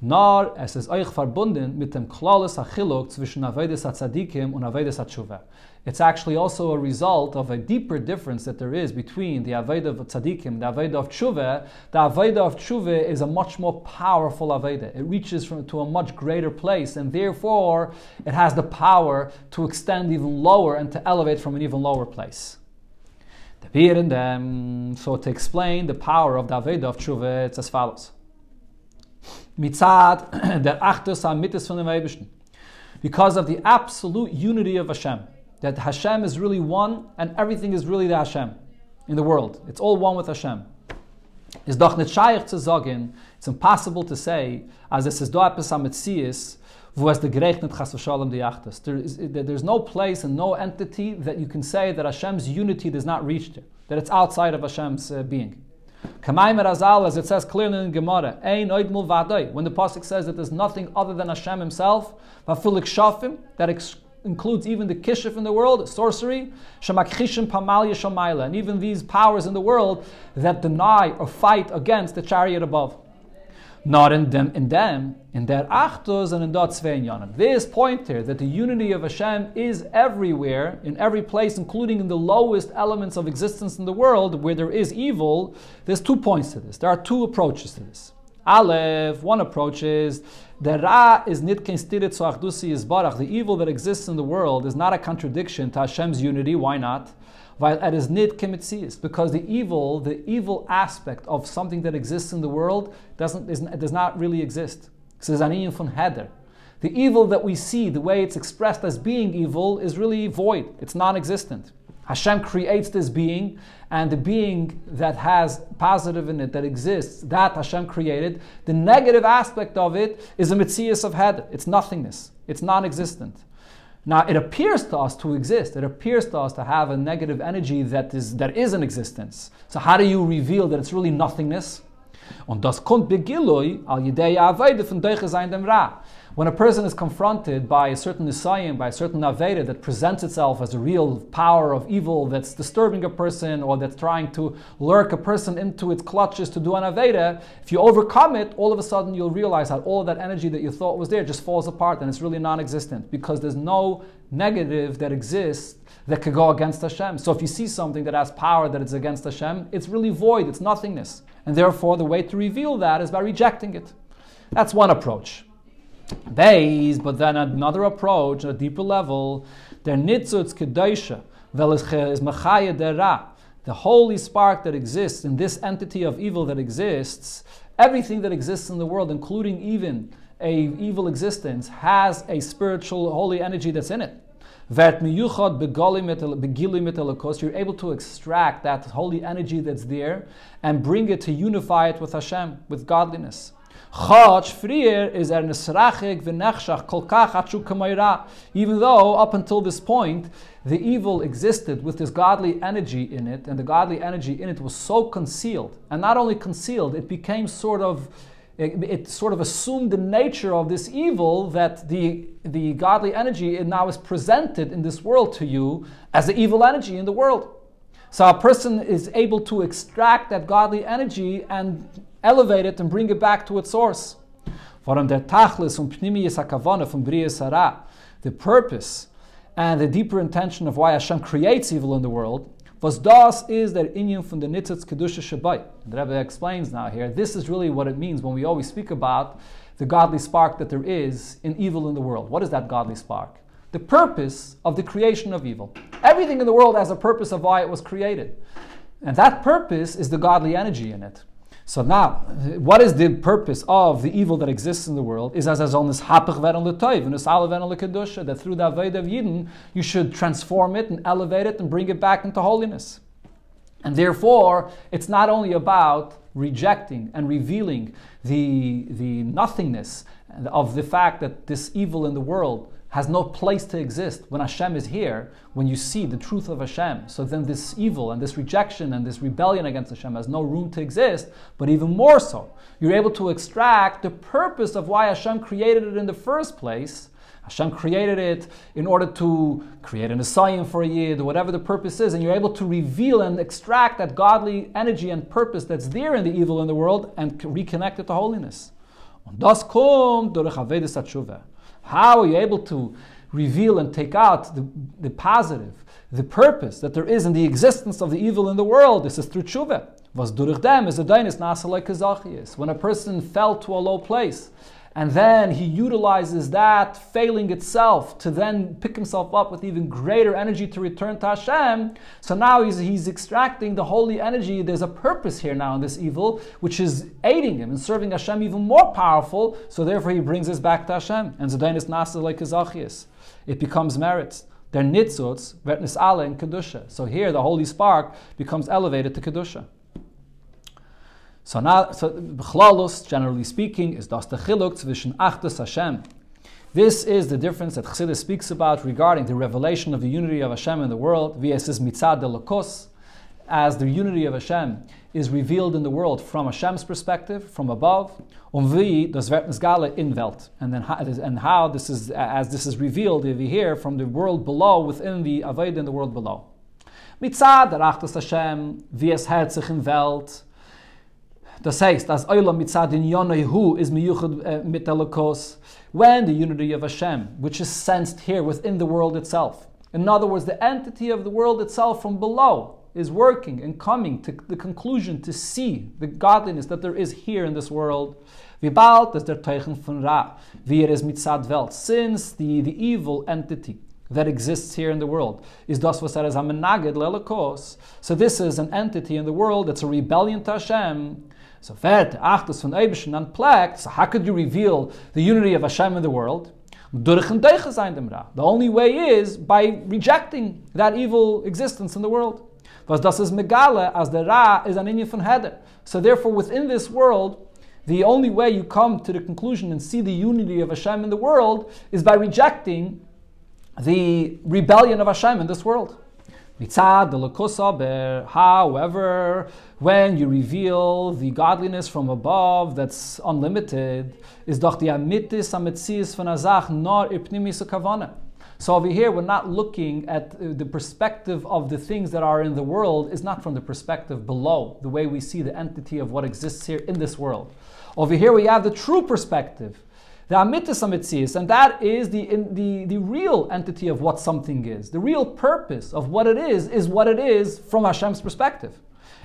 Nor es ist euch verbunden mit dem klales achiluk zwischen Avodas HaTzadikim und Avodas HaTshuva. It's actually also a result of a deeper difference that there is between the Avodah of Tzadikim, the Avodah of Tshuva. The Avodah of Tshuva is a much more powerful Avodah. It reaches from, to a much greater place, and therefore it has the power to extend even lower and to elevate from an even lower place. So to explain the power of the Avodah of Tshuva, it's as follows. Mitzad (clears throat) der Achtus Mitzvah von dem Eibischen. Because of the absolute unity of Hashem. That Hashem is really one and everything is really the Hashem in the world. It's all one with Hashem. Is doch nicht shaykh zu sagen, it's impossible to say, as es ist do etwas am Metzies, chas v'shalom. There is, there's no place and no entity that you can say that Hashem's unity does not reach there, that it's outside of Hashem's uh, being. Razal, as it says clearly in Gemara. When the pasuk says that there's nothing other than Hashem Himself, vafilik shafim, that ex- includes even the kishif in the world, sorcery, shemakchishim pamal yeshamayla, and even these powers in the world that deny or fight against the chariot above. Not in them, in them, in their achtos and in dot yanim. This point here that the unity of Hashem is everywhere, in every place, including in the lowest elements of existence in the world where there is evil. There's two points to this. There are two approaches to this. Aleph, one approach is the Ra is nitken stirit so achdusi is barach. The evil that exists in the world is not a contradiction to Hashem's unity. Why not? While it is kemitzias, because the evil, the evil aspect of something that exists in the world doesn't is, does not really exist. Says von Heder. The evil that we see, the way it's expressed as being evil, is really void. It's non-existent. Hashem creates this being, and the being that has positive in it, that exists, that Hashem created, the negative aspect of it is a mitzias of head. It's nothingness. It's non-existent. Now it appears to us to exist. It appears to us to have a negative energy that is that is in existence. So how do you reveal that it's really nothingness? Und das kommt al von dem Ra. When a person is confronted by a certain Nisayim, by a certain Aveda that presents itself as a real power of evil that's disturbing a person or that's trying to lurk a person into its clutches to do an Aveda, if you overcome it, all of a sudden you'll realize that all of that energy that you thought was there just falls apart and it's really non existent because there's no negative that exists that could go against Hashem. So if you see something that has power that is against Hashem, it's really void, it's nothingness. And therefore, the way to reveal that is by rejecting it. That's one approach. Days, but then another approach, a deeper level, der nitzutz kedosha, is dera, the holy spark that exists in this entity of evil that exists, everything that exists in the world, including even a evil existence, has a spiritual holy energy that's in it. You're able to extract that holy energy that's there and bring it to unify it with Hashem, with godliness. Chach frier is er nesrachig v'nechshach kol kach kamayra. Even though up until this point the evil existed with this godly energy in it, and the godly energy in it was so concealed, and not only concealed, it became sort of it, it, sort of assumed the nature of this evil that the, the godly energy now is presented in this world to you as the evil energy in the world. So a person is able to extract that godly energy and elevate it and bring it back to its source. The purpose and the deeper intention of why Hashem creates evil in the world was das is der inyan from the nitzitz kedusha shabai. The Rebbe explains now here. This is really what it means when we always speak about the godly spark that there is in evil in the world. What is that godly spark? The purpose of the creation of evil. Everything in the world has a purpose of why it was created. And that purpose is the godly energy in it. So now, what is the purpose of the evil that exists in the world? Is as as on this hapich veren letoiv and that through the avodah of Yidden you should transform it and elevate it and bring it back into holiness. And therefore, it's not only about rejecting and revealing the, the nothingness of the fact that this evil in the world has no place to exist when Hashem is here, when you see the truth of Hashem. So then this evil and this rejection and this rebellion against Hashem has no room to exist, but even more so, you're able to extract the purpose of why Hashem created it in the first place. Hashem created it in order to create an assignment for a yid, whatever the purpose is, and you're able to reveal and extract that godly energy and purpose that's there in the evil in the world and reconnect it to holiness. das kommt durch how are you able to reveal and take out the, the positive, the purpose that there is in the existence of the evil in the world? This is through tshuva. Was durch dem is a dainis nasa When a person fell to a low place, and then he utilizes that failing itself to then pick himself up with even greater energy to return to Hashem. So now he's, he's extracting the holy energy. There's a purpose here now in this evil, which is aiding him and serving Hashem even more powerful. So therefore he brings us back to Hashem. And Zedainis Nasa like Kazachias. It becomes merits. Their nitzuts, vetnis ale and kedusha. So here the holy spark becomes elevated to kedusha. So now, so B'chlalus, generally speaking, is das the chiluk zwischen Achdus Hashem. This is the difference that Chassidus speaks about regarding the revelation of the unity of Hashem in the world, says mitzad delokos, as the unity of Hashem is revealed in the world from Hashem's perspective, from above, um das Wertensgale in Welt, and then how, and how this is as this is revealed over here from the world below within the Avoid in the world below. Mitzad Achdus Hashem, wie es in Welt, Das heißt, as Olam mitzad in Hu is miyuchad uh, mit when the unity of Hashem, which is sensed here within the world itself. In other words, the entity of the world itself from below is working and coming to the conclusion to see the godliness that there is here in this world. Wie bald ist der Teichen von Ra, wie mitzad Welt, since the, the evil entity that exists here in the world is das was er is. So this is an entity in the world that's a rebellion to Hashem, so vet achtus von Eibischen unplugged, so how could you reveal the unity of Hashem in the world? The only way is by rejecting that evil existence in the world. Was das is megale as the ra is an inyan von heder. So therefore within this world, the only way you come to the conclusion and see the unity of Hashem in the world is by rejecting the rebellion of Hashem in this world. However, when you reveal the godliness from above that's unlimited, is doch die amitis ametzias von azach nor ipnimis kavana. So over here, we're not looking at the perspective of the things that are in the world, is not from the perspective below, the way we see the entity of what exists here in this world. Over here, we have the true perspective the amitis amitzias, and that is the, in, the, the real entity of what something is. The real purpose of what it is, is what it is from Hashem's perspective.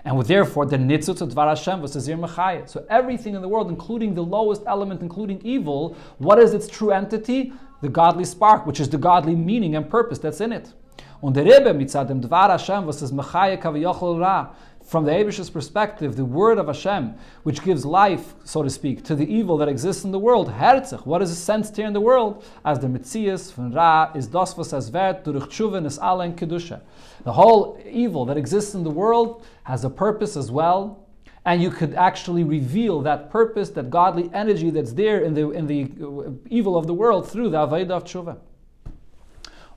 And therefore, the nitzut of Dvar Hashem was Azir Mechaya. So everything in the world, including the lowest element, including evil, what is its true entity? The godly spark, which is the godly meaning and purpose that's in it. Und der Rebbe mitzad dem Dvar Hashem was es Mechaya kaviyachol ra from the Abish's perspective, the word of Hashem, which gives life, so to speak, to the evil that exists in the world, Herzach, what is the sensed here in the world, as the Mitzias von Ra is das as wert durch Tshuva is Alen Kedusha. The whole evil that exists in the world has a purpose as well, and you could actually reveal that purpose, that godly energy that's there in the, in the uh, evil of the world through the Aveda of Tshuva.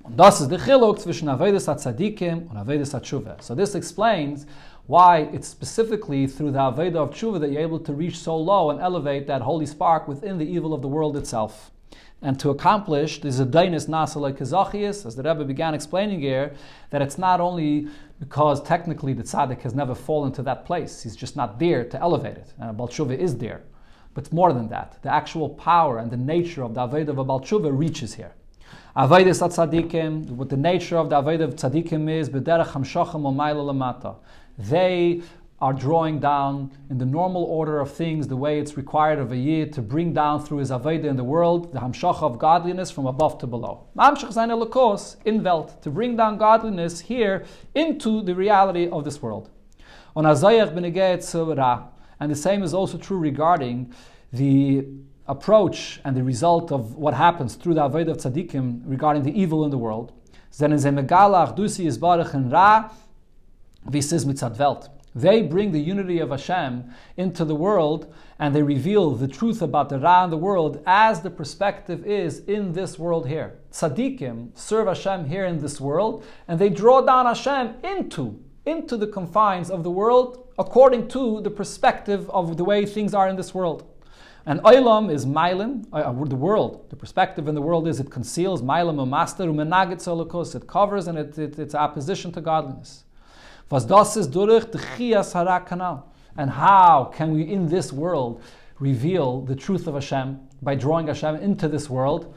Und das ist der Chiluk zwischen Avedas HaTzadikim und Avedas HaTshuva. So this explains why it's specifically through the Aveda of Tshuva that you're able to reach so low and elevate that holy spark within the evil of the world itself. And to accomplish this Adainis Nasa like Kazachias, as the Rebbe began explaining here, that it's not only because technically the tzaddik has never fallen to that place, he's just not there to elevate it. And Balshuva is there. But more than that. The actual power and the nature of the Aveda of Balshuva reaches here. Avedis tzadikim, what the nature of the Aveda of tzadikim is, b'derech hamshochem u'mayla lamata they are drawing down in the normal order of things, the way it's required of a yid to bring down through his Aveda in the world, the Hamshach of godliness from above to below. Mamshach Zain in Welt, to bring down godliness here into the reality of this world. On Azayach and the same is also true regarding the approach and the result of what happens through the Aveda of Tzadikim regarding the evil in the world. Megalach Dusi is Ra, wie es ist mit Welt. They bring the unity of Hashem into the world and they reveal the truth about the Ra in the world as the perspective is in this world here. Tzaddikim serve Hashem here in this world and they draw down Hashem into, into the confines of the world according to the perspective of the way things are in this world. And oilam is mailim, uh, uh, the world. The perspective in the world is it conceals mailim master umenagit It covers and it, it, it's opposition to godliness. Was das ist durch Harakanal. And how can we in this world reveal the truth of Hashem by drawing Hashem into this world?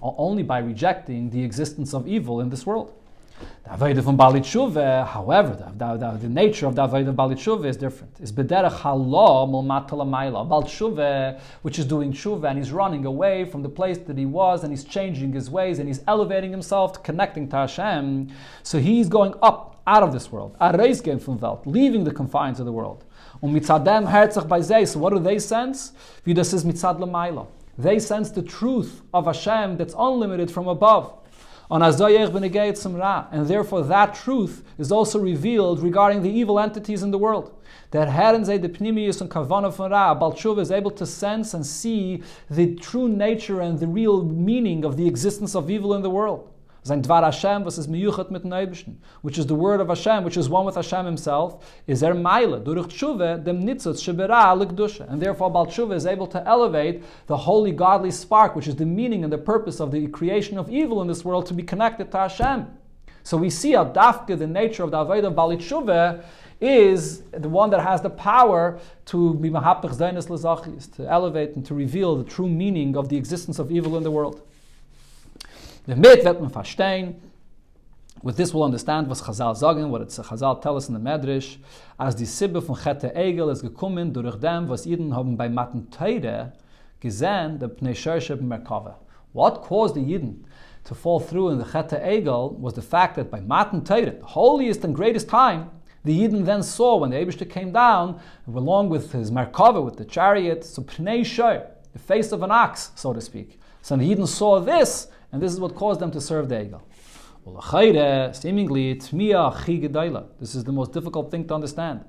Only by rejecting the existence of evil in this world. The Shuve, however, the, the, the, nature of the Avodah Balit Shuve is different. It's Bederech Halo Mulmatala Maila. Balit Shuve, which is doing Shuve, and he's running away from the place that he was, and he's changing his ways, and he's elevating himself, connecting to Hashem. So he's going up out of this world, Areisgehen from Welt, leaving the confines of the world. Und mitzadem herzach so what do they sense? Wie mitzad They sense the truth of Hashem that's unlimited from above. And therefore that truth is also revealed regarding the evil entities in the world. That de Pnimius von Ra, Balshuva is able to sense and see the true nature and the real meaning of the existence of evil in the world. Sein Dvar Hashem, was ist miyuchat mit which is the word of Hashem, which is one with Hashem himself, is er meile, durch tshuve, dem nitzutz shebera l'kdusha. And therefore, Baal Tshuva is able to elevate the holy, godly spark, which is the meaning and the purpose of the creation of evil in this world, to be connected to Hashem. So we see how dafke, the nature of the Avodah of Baal Tshuva, is the one that has the power to be mahapach lezachis, to elevate and to reveal the true meaning of the existence of evil in the world. Damit wird man verstehen, with this we'll understand was Chazal sagen, what it's Chazal tell us in the Medrash, as die Sibbe von Chete Egel ist gekommen durch dem, was Iden haben bei Matan Teire gesehen, der Pnei Shershe Merkava. What caused the Yidden to fall through in the Chete Egel was the fact that by Matan Teire, the holiest and greatest time, the Yidden then saw when the Abishta came down, along with his Merkava, with the chariot, so Pnei the face of an ox, so to speak. So the Yidden saw this, and this is what caused them to serve the Egel. Seemingly, this is the most difficult thing to understand.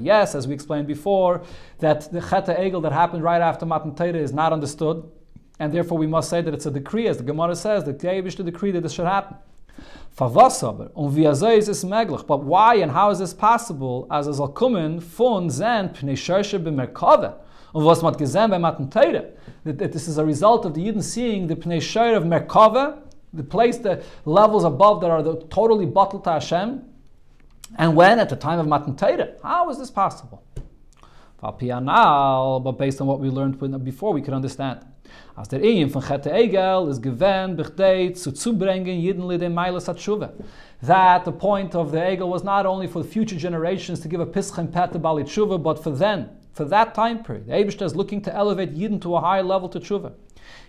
Yes, as we explained before, that the Cheta Egel that happened right after Matan Torah is not understood, and therefore we must say that it's a decree, as the Gemara says, that the to decree that this should happen. Um, but why and how is this possible? As is al von zen pnei. Und was man gesehen bei Matan Teire, that, that this is a result of the Yidden seeing the Pnei of Merkava, the place, the levels above that are the, totally bottled to Hashem. And when? At the time of Matan Teire. How is this possible? But based on what we learned before, we can understand. As der Iyim von Chete Egel is given bichdei zu zubringen Yidden lidei Meiles Hatshuva. That the point of the Egel was not only for future generations to give a pischem pet to Bali Tshuva, but for then, for that time period. The Abishta is looking to elevate Yidden to a higher level to tshuva.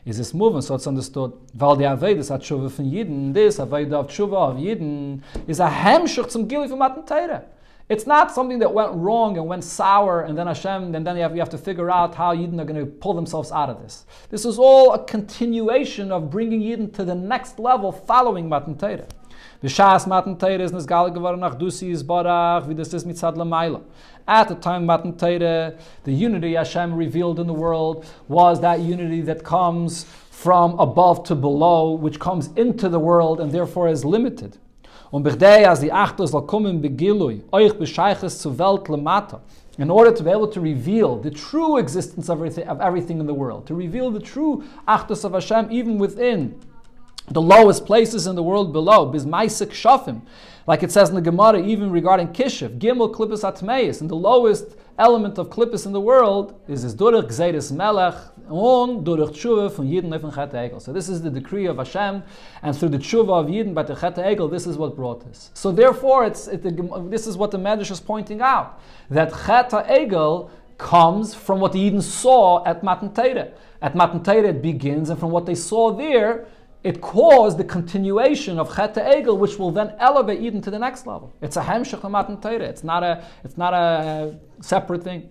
Is this moving? So it's understood. Weil die Avedas hat tshuva von Yidden, this Aveda of tshuva of Yidden, is a hemschuch zum Gili von Matan Teire. It's not something that went wrong and went sour, and then Hashem, and then you have, you have to figure out how Yidden are going to pull themselves out of this. This is all a continuation of bringing Yidden to the next level following Matan Teire. B'shas Matan Teire is nesgal geworden nach Dusi is Barach, wie das ist mit At the time Matan Teire, the unity Hashem revealed in the world was that unity that comes from above to below, which comes into the world and therefore is limited. Um Und bichdei as die Achtos la kommen begilui, euch bescheiches zu Welt lemata, in order to be able to reveal the true existence of everything, of everything in the world, to reveal the true Achtos of Hashem even within the lowest places in the world below, bismaisik shafim, like it says in the Gemara, even regarding Kishiv, Gimel Klippus Atmeis, and the lowest element of Klippus in the world is this Durach Gzeiris Melech, on Durach Tshuva from Yidden Nefen Chet Egel. So this is the decree of Hashem, and through the Tshuva of Yidden by the Chet Egel, this is what brought this. So therefore, it's, it, this is what the Medrash is pointing out, that Chet Egel comes from what the Yidden saw at Matan Torah. At Matan Torah it begins, and from what they saw there, it caused the continuation of Chet Egel, which will then elevate Eden to the next level. It's a Hemshech Matan Torah. It's not a, it's not a uh, separate thing.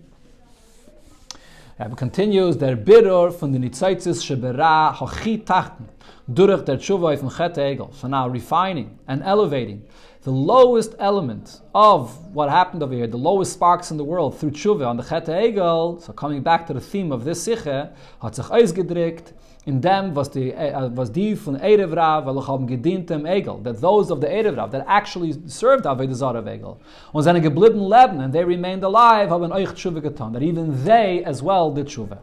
It continues, der Birur von den Nitzaitzis Shebera Hochi Tachten. Der Tshuva from Chet Egel. So now refining and elevating the lowest element of what happened over here, the lowest sparks in the world through Tshuva on the Chet Egel. So coming back to the theme of this Siche, hat sich ausgedrückt in them was the uh, was die von Erev Rav weil haben Egel that those of the Erev Rav that actually served Avodah Zarah Egel und seine geblieben leben and they remained alive haben euch tshuva getan that even they as well did tshuva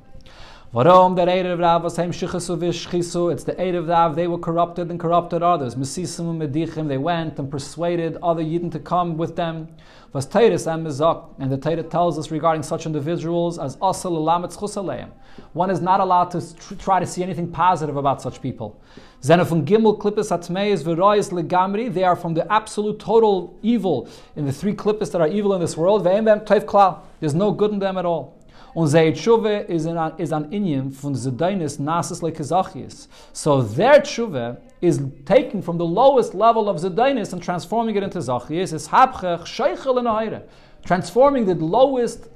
Warum der Erev Rav was heim shichasu v'shchisu? It's the Erev Rav, they were corrupted and corrupted others. Mesisim medichim, they went and persuaded other Yidden to come with them. Was Teiris and Mizak, and the Torah tells us regarding such individuals as Asal Lametz Chusaleim. One is not allowed to tr- try to see anything positive about such people. Zena von Gimel Klippus Atmeis V'rois Legamri, they are from the absolute total evil in the three Klippus that are evil in this world. There's no good in them at all. Und Zayit Tshuve is an, is an inyan from Zedainis Nasis Lekazachis. So their Tshuve is taken from the lowest level of Zedainis and transforming it into Zachis. Is Habchech Sheichel in transforming the lowest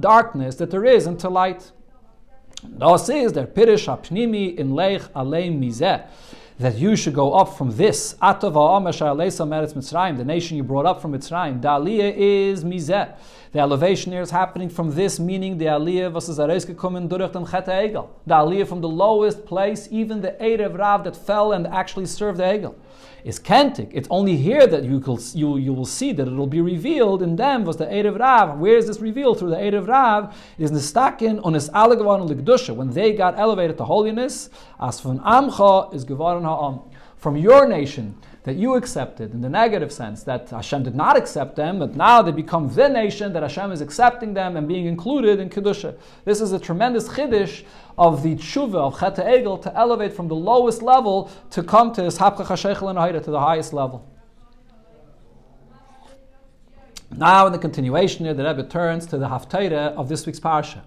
darkness that there is into light. Das is der Pirish Apnimi in Leich Aleim Mizeh that you should go up from this. The nation you brought up from Mitzrayim. The aliyah is mizeh. The elevation here is happening from this, meaning the aliyah was Egel. The aliyah from the lowest place, even the Erev Rav that fell and actually served the Egel is Kentik. It's only here that you, will, you, you will see that it will be revealed in them was the Erev Rav. Where is this revealed? Through the Erev Rav is Nistakin on his Alagavan Ligdusha. When they got elevated to holiness, as from Amcha is Gevaran Ha'am. From your nation, that you accepted in the negative sense, that Hashem did not accept them, but now they become the nation that Hashem is accepting them and being included in Kedusha. This is a tremendous chiddush of the tshuva of Chet Egel to elevate from the lowest level to come to and to the highest level. Now, in the continuation here, the Rebbe turns to the Haftarah of this week's parsha.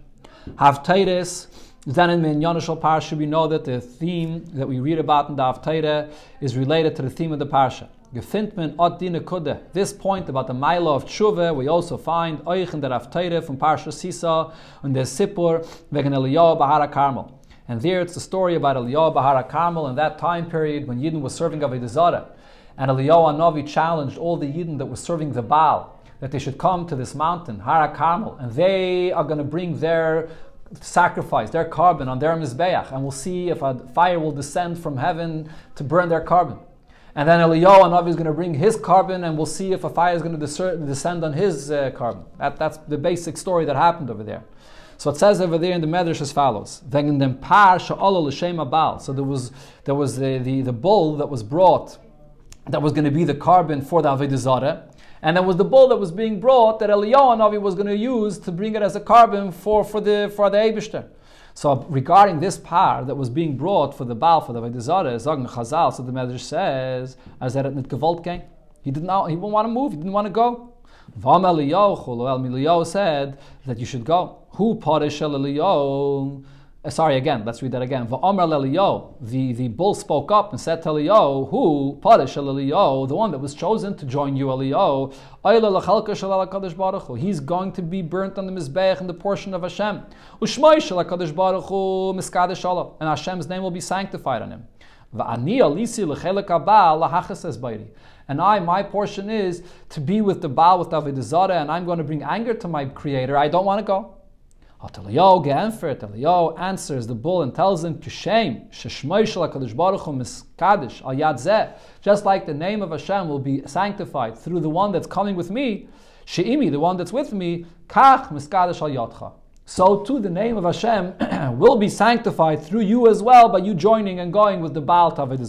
Haftarahs then in Minyanishal Parsha, we know that the theme that we read about in the Haftarah is related to the theme of the Parsha. Gefintmen ot dine kude. This point about the Maila of Tshuva, we also find euch in der Haftarah from Parsha Sisa and the Sipur wegen Eliyahu Bahara Carmel. And there it's the story about Eliyahu Bahara Carmel in that time period when Yidden was serving Avodah Zarah. And Eliyahu Navi challenged all the Yidden that were serving the Baal that they should come to this mountain, Hara Carmel, and they are going to bring their sacrifice their korban on their mizbeach, and we'll see if a fire will descend from heaven to burn their korban. And then Eliyahu Navi is going to bring his korban, and we'll see if a fire is going to descend on his uh, korban. That, that's the basic story that happened over there. So it says over there in the Medrash as follows: Then in the par So there was there was the, the, the bull that was brought that was going to be the korban for the Avodah. And there was the bull that was being brought that Eliyahu Navi was going to use to bring it as a korban for, for the for the Eibishter. So regarding this par that was being brought for the Baal, for the Vedizara, Zagn Chazal, so the Medrash says, as that gewalt gang. He didn't he didn't want to move, he didn't want to go. Vam Eliyahu said that you should go. Who parish Eliyahu? Uh, sorry, again, let's read that again. The, the bull spoke up and said to Eliyahu, who, Parish Eliyahu, the one that was chosen to join you, Eliyahu, he's going to be burnt on the Mizbech in the portion of Hashem. And Hashem's name will be sanctified on him. And I, my portion is to be with the Baal, with David Zara, and I'm going to bring anger to my Creator. I don't want to go. Eliyahu ge'enfert, Eliyahu answers the bull and tells him, Kishem, Sheshmoy Shel HaKadosh Baruch Hu Miskadish Al Yad Just like the name of Hashem will be sanctified through the one that's coming with me, She'imi, the one that's with me, Kach Miskadish Al Yadcha. So too the name of Hashem (clears throat) will be sanctified through you as well by you joining and going with the Baal Tavid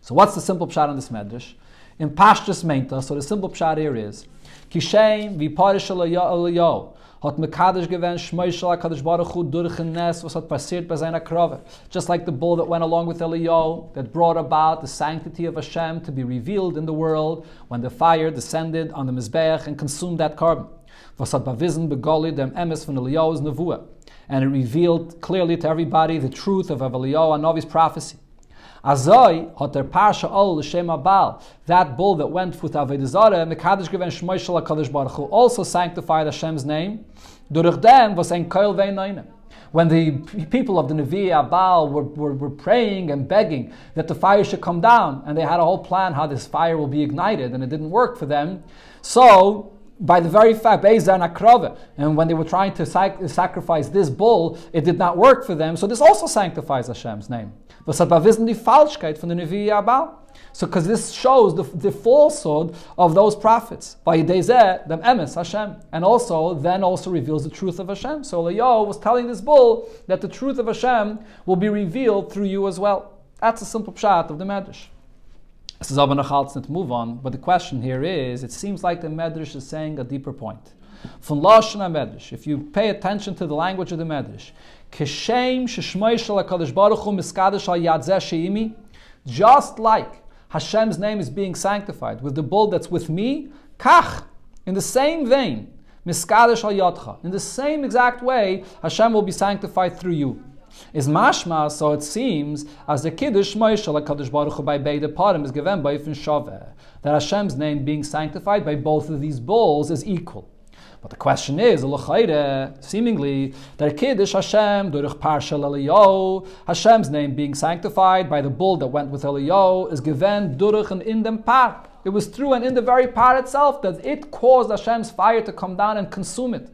So what's the simple pshat on this medrash? In Pashtus Meinta, so the simple pshat here is, Kishem v'parish Eliyahu hat HaKadosh Baruch Hu durch Nes, was hat passiert bei seiner Krove. Just like the bull that went along with Eliyahu, that brought about the sanctity of Hashem to be revealed in the world when the fire descended on the Mizbeach and consumed that korban. Was hat bavisen begoli dem emes von Eliyahu's nevuah. And it revealed clearly to everybody the truth of Eliyahu Novi's prophecy. Azoi der Parsha Ol Abal, that bull that went with Avodah Zarah, Mekadosh given Shmoishal HaKadosh Baruch Hu, also sanctified Hashem's name, durch was ein Keil vein When the people of the Nevi Abal were, were, were praying and begging that the fire should come down, and they had a whole plan how this fire will be ignited, and it didn't work for them. So by the very fact, and when they were trying to sac- sacrifice this bull, it did not work for them. So this also sanctifies Hashem's name. So, because this shows the, the falsehood of those prophets. Hashem, and also then also reveals the truth of Hashem. So Eliyahu was telling this bull that the truth of Hashem will be revealed through you as well. That's a simple pshat of the Medrash. Is aber noch to move on, but the question here is, it seems like the Medrash is saying a deeper point. Von Lashon Medrash, if you pay attention to the language of the Medrash, Keshem sheshmoy shel HaKadosh Baruch Hu miskadosh al yad sheimi, just like Hashem's name is being sanctified with the bull that's with me, kach, in the same vein, miskadesh al yadcha, in the same exact way, Hashem will be sanctified through you. Is mashma, so it seems, as the kiddush moishal kadosh baruch Hu by beide parim is given by ifin shaveh, that Hashem's name being sanctified by both of these bulls is equal. But the question is, seemingly, that Kiddush Hashem, Durich Parshal Eliyahu, Hashem's name being sanctified by the bull that went with Eliyahu, is given Durich and in them part. It was through and in the very part itself that it caused Hashem's fire to come down and consume it.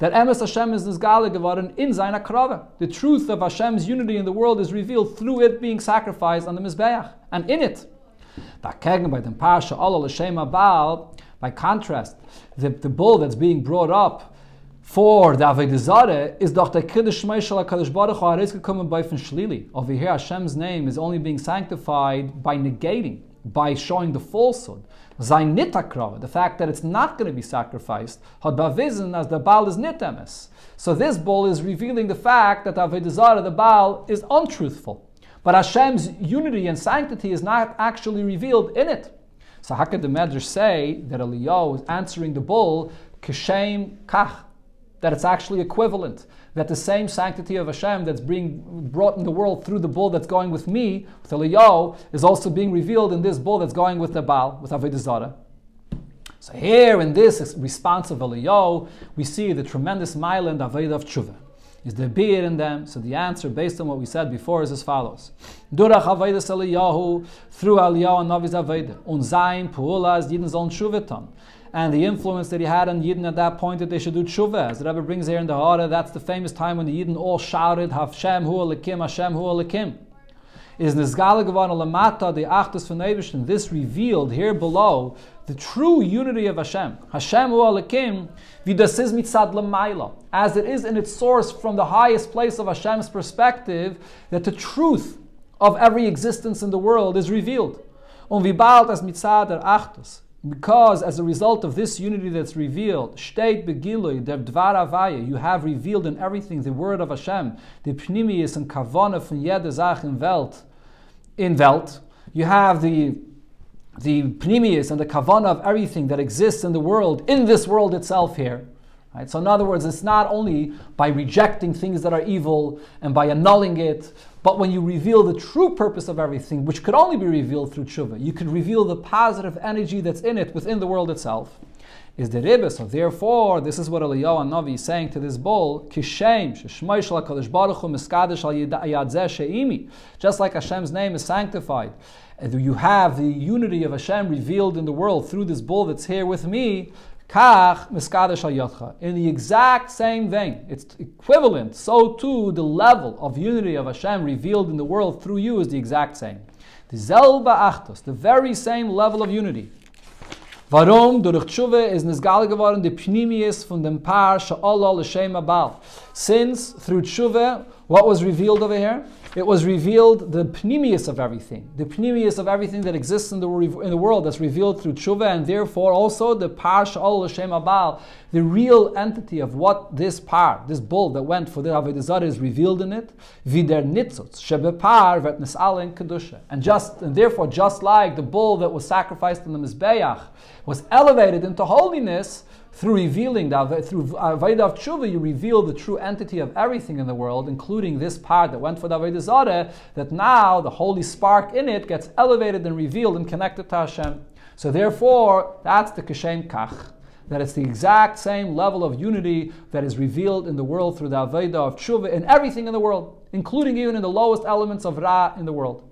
That Emes Hashem is Nizgale geworden in seiner Krave. The truth of Hashem's unity in the world is revealed through it being sacrificed on the Mizbeach. And in it, by contrast, the, the bull that's being brought up for the Avodah is doch der Kiddush Shmeishal HaKadosh Baruch Hu Hariz gekommen Shlili. Over here, Hashem's name is only being sanctified by negating, by showing the falsehood. The fact that it's not going to be sacrificed, had bavizin as the Baal is nitemes. So this bull is revealing the fact that Avodah the Baal, is untruthful. But Hashem's unity and sanctity is not actually revealed in it. So how could the Medrash say that Eliyahu is answering the bull kishem kach, that it's actually equivalent, that the same sanctity of Hashem that's being brought in the world through the bull that's going with me, with Eliyahu, is also being revealed in this bull that's going with the Baal, with Avodah Zarah. So here in this response of Eliyahu, we see the tremendous mile and Avodah of Tshuva. Is there beer in them? So the answer, based on what we said before, is as follows: Durach Avodas Eliyahu through Eliyahu and Navi's Avodah, und sein Puulas Yidden sollen Tshuvetan. And the influence that he had on Yidden at that point that they should do tshuva. As the Rebbe brings here in the Hara, that's the famous time when the Yidden all shouted, Hashem hu alakim, Hashem hu alakim. Is Nizgala Gavan Lamata, the Achtus von this revealed here below the true unity of Hashem. Hashem hu alakim, vidasiz mitzad lamaila. As it is in its source from the highest place of Hashem's perspective, that the truth of every existence in the world is revealed. Und wie as mitzad der. Because as a result of this unity that's revealed, state begilui der dvar you have revealed in everything the word of Hashem, the pnimius and kavana von jeder in Welt, in Welt. You have the the pnimius and the kavana of everything that exists in the world, in this world itself here. Right? So in other words, it's not only by rejecting things that are evil and by annulling it, but when you reveal the true purpose of everything, which could only be revealed through tshuva, you could reveal the positive energy that's in it within the world itself. Is the ribba. So therefore, this is what Eliyahu Navi is saying to this bull, Kishem, Baruch. Just like Hashem's name is sanctified. You have the unity of Hashem revealed in the world through this bull that's here with me. Kach In the exact same vein, it's equivalent. So too, the level of unity of Hashem revealed in the world through you is the exact same. The zelba achtos, the very same level of unity. Warum? Durch Tshuva is nizgal geworden the pnimius von dem Paar l'shem abal. Since through Tshuva, what was revealed over here? It was revealed the pnimius of everything, the pnimius of everything that exists in the, in the world that's revealed through tshuva, and therefore also the parsh al Hashem abal, the real entity of what this par, this bull that went for the avodah is revealed in it. Vider nitzotz shebepar vet nisalen kedusha, and just and therefore just like the bull that was sacrificed in the mizbeach was elevated into holiness through revealing that, through uh, Avodah of Tshuva, you reveal the true entity of everything in the world, including this part that went for the Avodah Zareh, that now the holy spark in it gets elevated and revealed and connected to Hashem. So therefore, that's the Kishem Kach. that it's the exact same level of unity that is revealed in the world through the Avodah of Tshuva in everything in the world, including even in the lowest elements of Ra in the world.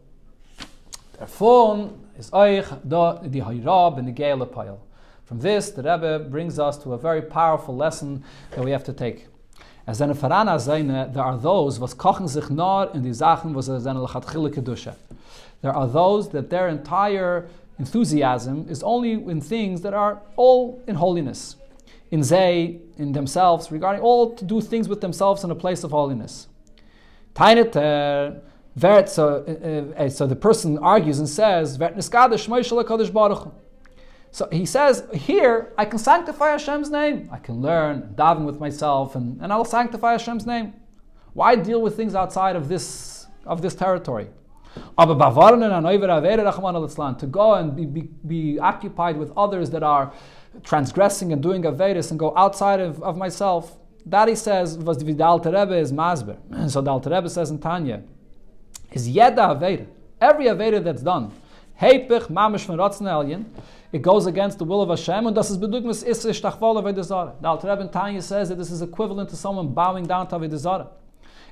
Therefore, is Oich the Hayrab the From this, the Rebbe brings us to a very powerful lesson that we have to take. As seine Farana seine, there are those, was kochen sich nur in die Sachen, was er seine Lachatchile Kedusha. There are those that their entire enthusiasm is only in things that are all in holiness. In zay, in themselves, regarding all to do things with themselves in a place of holiness. Tainet, uh, so, uh, uh, so the person argues and says, so he says, here I can sanctify Hashem's name. I can learn, daven with myself, and, and I'll sanctify Hashem's name. Why deal with things outside of this, of this territory? To go and be, be, be occupied with others that are transgressing and doing Avedis and go outside of, of myself, that he says was the Alter Rebbe is Masber. So the Alter Rebbe says in Tanya, is Yeda Aveda. Every Aveda that's done, Heipich Mamish von it goes against the will of Hashem, and das is bedugmas isse shtachvol Avodah The Alter Rebbe Tanya says that this is equivalent to someone bowing down to Avodah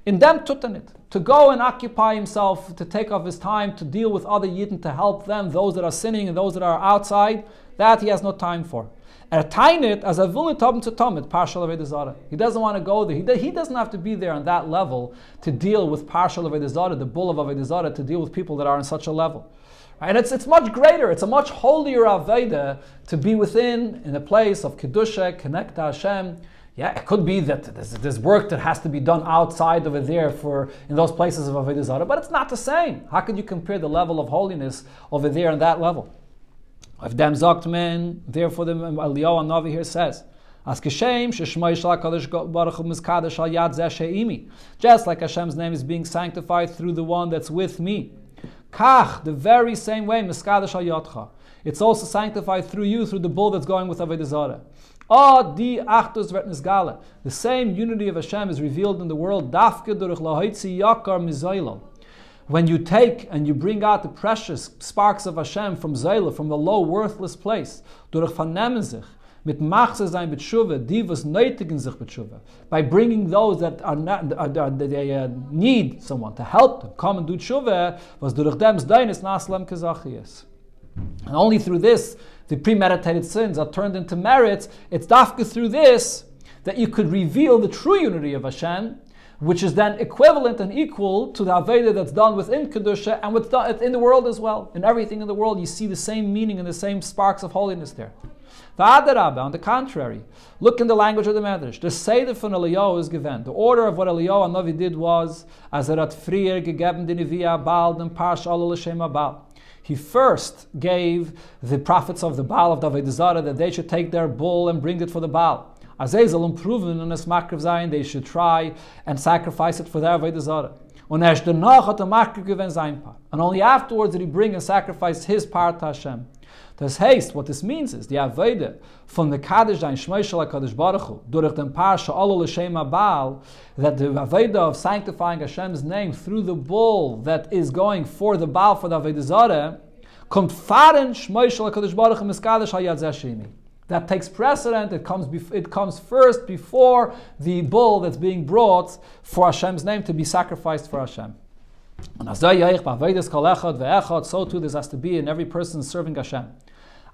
in them tutanit, to go and occupy himself, to take off his time to deal with other yidden, to help them, those that are sinning and those that are outside, that he has no time for. Er tainit as a vulit to tomit partial avedazara. He doesn't want to go there. He, he doesn't have to be there on that level to deal with partial avedazara, the bull of avedazara, to deal with people that are on such a level. And it's, it's much greater, it's a much holier Aveda to be within, in a place of Kedusha, connect to Hashem, yeah, it could be that there's, there's, work that has to be done outside over there for in those places of Avodah Zarah, but it's not the same. How could you compare the level of holiness over there and that level? If them Zoktman, therefore the Eliyahu Navi here says, as Keshem, Baruch Just like Hashem's name is being sanctified through the one that's with me. Kach, the very same way, It's also sanctified through you, through the bull that's going with Avodah Zarah. Oh, di achtus gala. The same unity of Hashem is revealed in the world. Dafke durch lahoitzi yakar mizaylal. When you take and you bring out the precious sparks of Hashem from Zayla, from the low, worthless place, durch vernehmen sich, mit machse sein betshuva, die was neutigen sich betshuva, by bringing those that are not, uh, they uh, need someone to help them come and do tshuva, was durch dem deines naslam kezachias. And only through this the premeditated sins are turned into merits, it's dafka through this that you could reveal the true unity of Hashem, which is then equivalent and equal to the Aveda that's done within Kedusha and what's done in the world as well. In everything in the world, you see the same meaning and the same sparks of holiness there. On the contrary, look in the language of the Medrash. The Seder from Eliyahu is given. The order of what Eliyahu Navi did was, as er frier gegeben den den Parsh Allah L'Shem Baal he first gave the prophets of the Baal of Avodah Zara that they should take their bull and bring it for the Baal. Azazel proven in a makriv zayin, they should try and sacrifice it for their Avodah Zarah. And only afterwards did he bring and sacrifice his part to Hashem. Das heißt, what this means is, the Aveda from the Kaddish ein Shmeishal HaKadosh Baruch Hu, durch den Parsha Olo L'Shem Baal, that the Aveda of sanctifying Hashem's name through the bull that is going for the Baal for the Aveda Zareh, kommt fahren Shmeishal HaKadosh Baruch Hu Miskadosh HaYad Zashimi. That takes precedent, it comes, bef- it comes first before the bull that's being brought for Hashem's name to be sacrificed for Hashem. And so too this has to be in every person serving Hashem.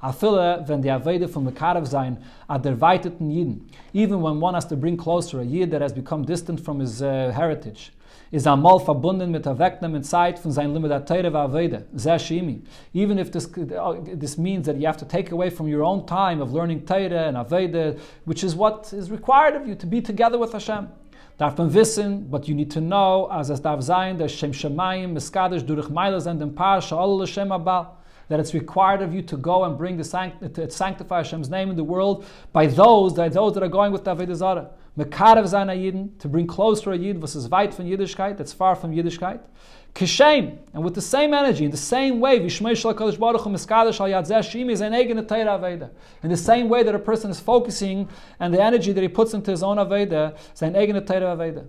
Afille, wenn die Avede from the Karev sein, at der weiteten Yidden, even when one has to bring closer a Yid that has become distant from his uh, heritage, is einmal verbunden mit der Wegnehmen Zeit von seinem Limit Teire Avede, sehr. Even if this, this means that you have to take away from your own time of learning Teire and Avede, which is what is required of you to be together with Hashem. Darf man wissen, but you need to know, as es darf sein, der Shem Shemayim, Miskadish, durch Meiles and den Parsha, all Shem Abal, that it's required of you to go and bring the sanct- to sanctify Hashem's name in the world by those that those that are going with Avodah Zara. Mekarev Zana Yidden, to bring closer a Yid, versus weit from Yiddishkeit, that's far from Yiddishkeit. Kishem, and with the same energy, in the same way, is. In the same way that a person is focusing and the energy that he puts into his own Aveda, is an Egen Teira Aveda.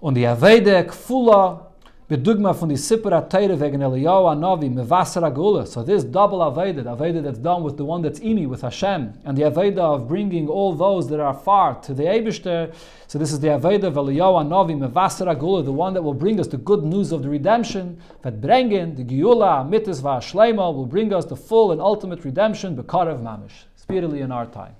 Und die Aveda Kfula, Bedugma von die Sipra Teire wegen Eliyahu Anavi mevasar agula. So this double Aveda, the Aveda that's done with the one that's imi with Hashem, and the Aveda of bringing all those that are far to the Eibishter. So this is the Aveda of Eliyahu Anavi mevasar agula, the one that will bring us the good news of the redemption. That brengen the Giula Mitzvah Shlema will bring us the full and ultimate redemption, Bekarav Mamish, speedily in our time.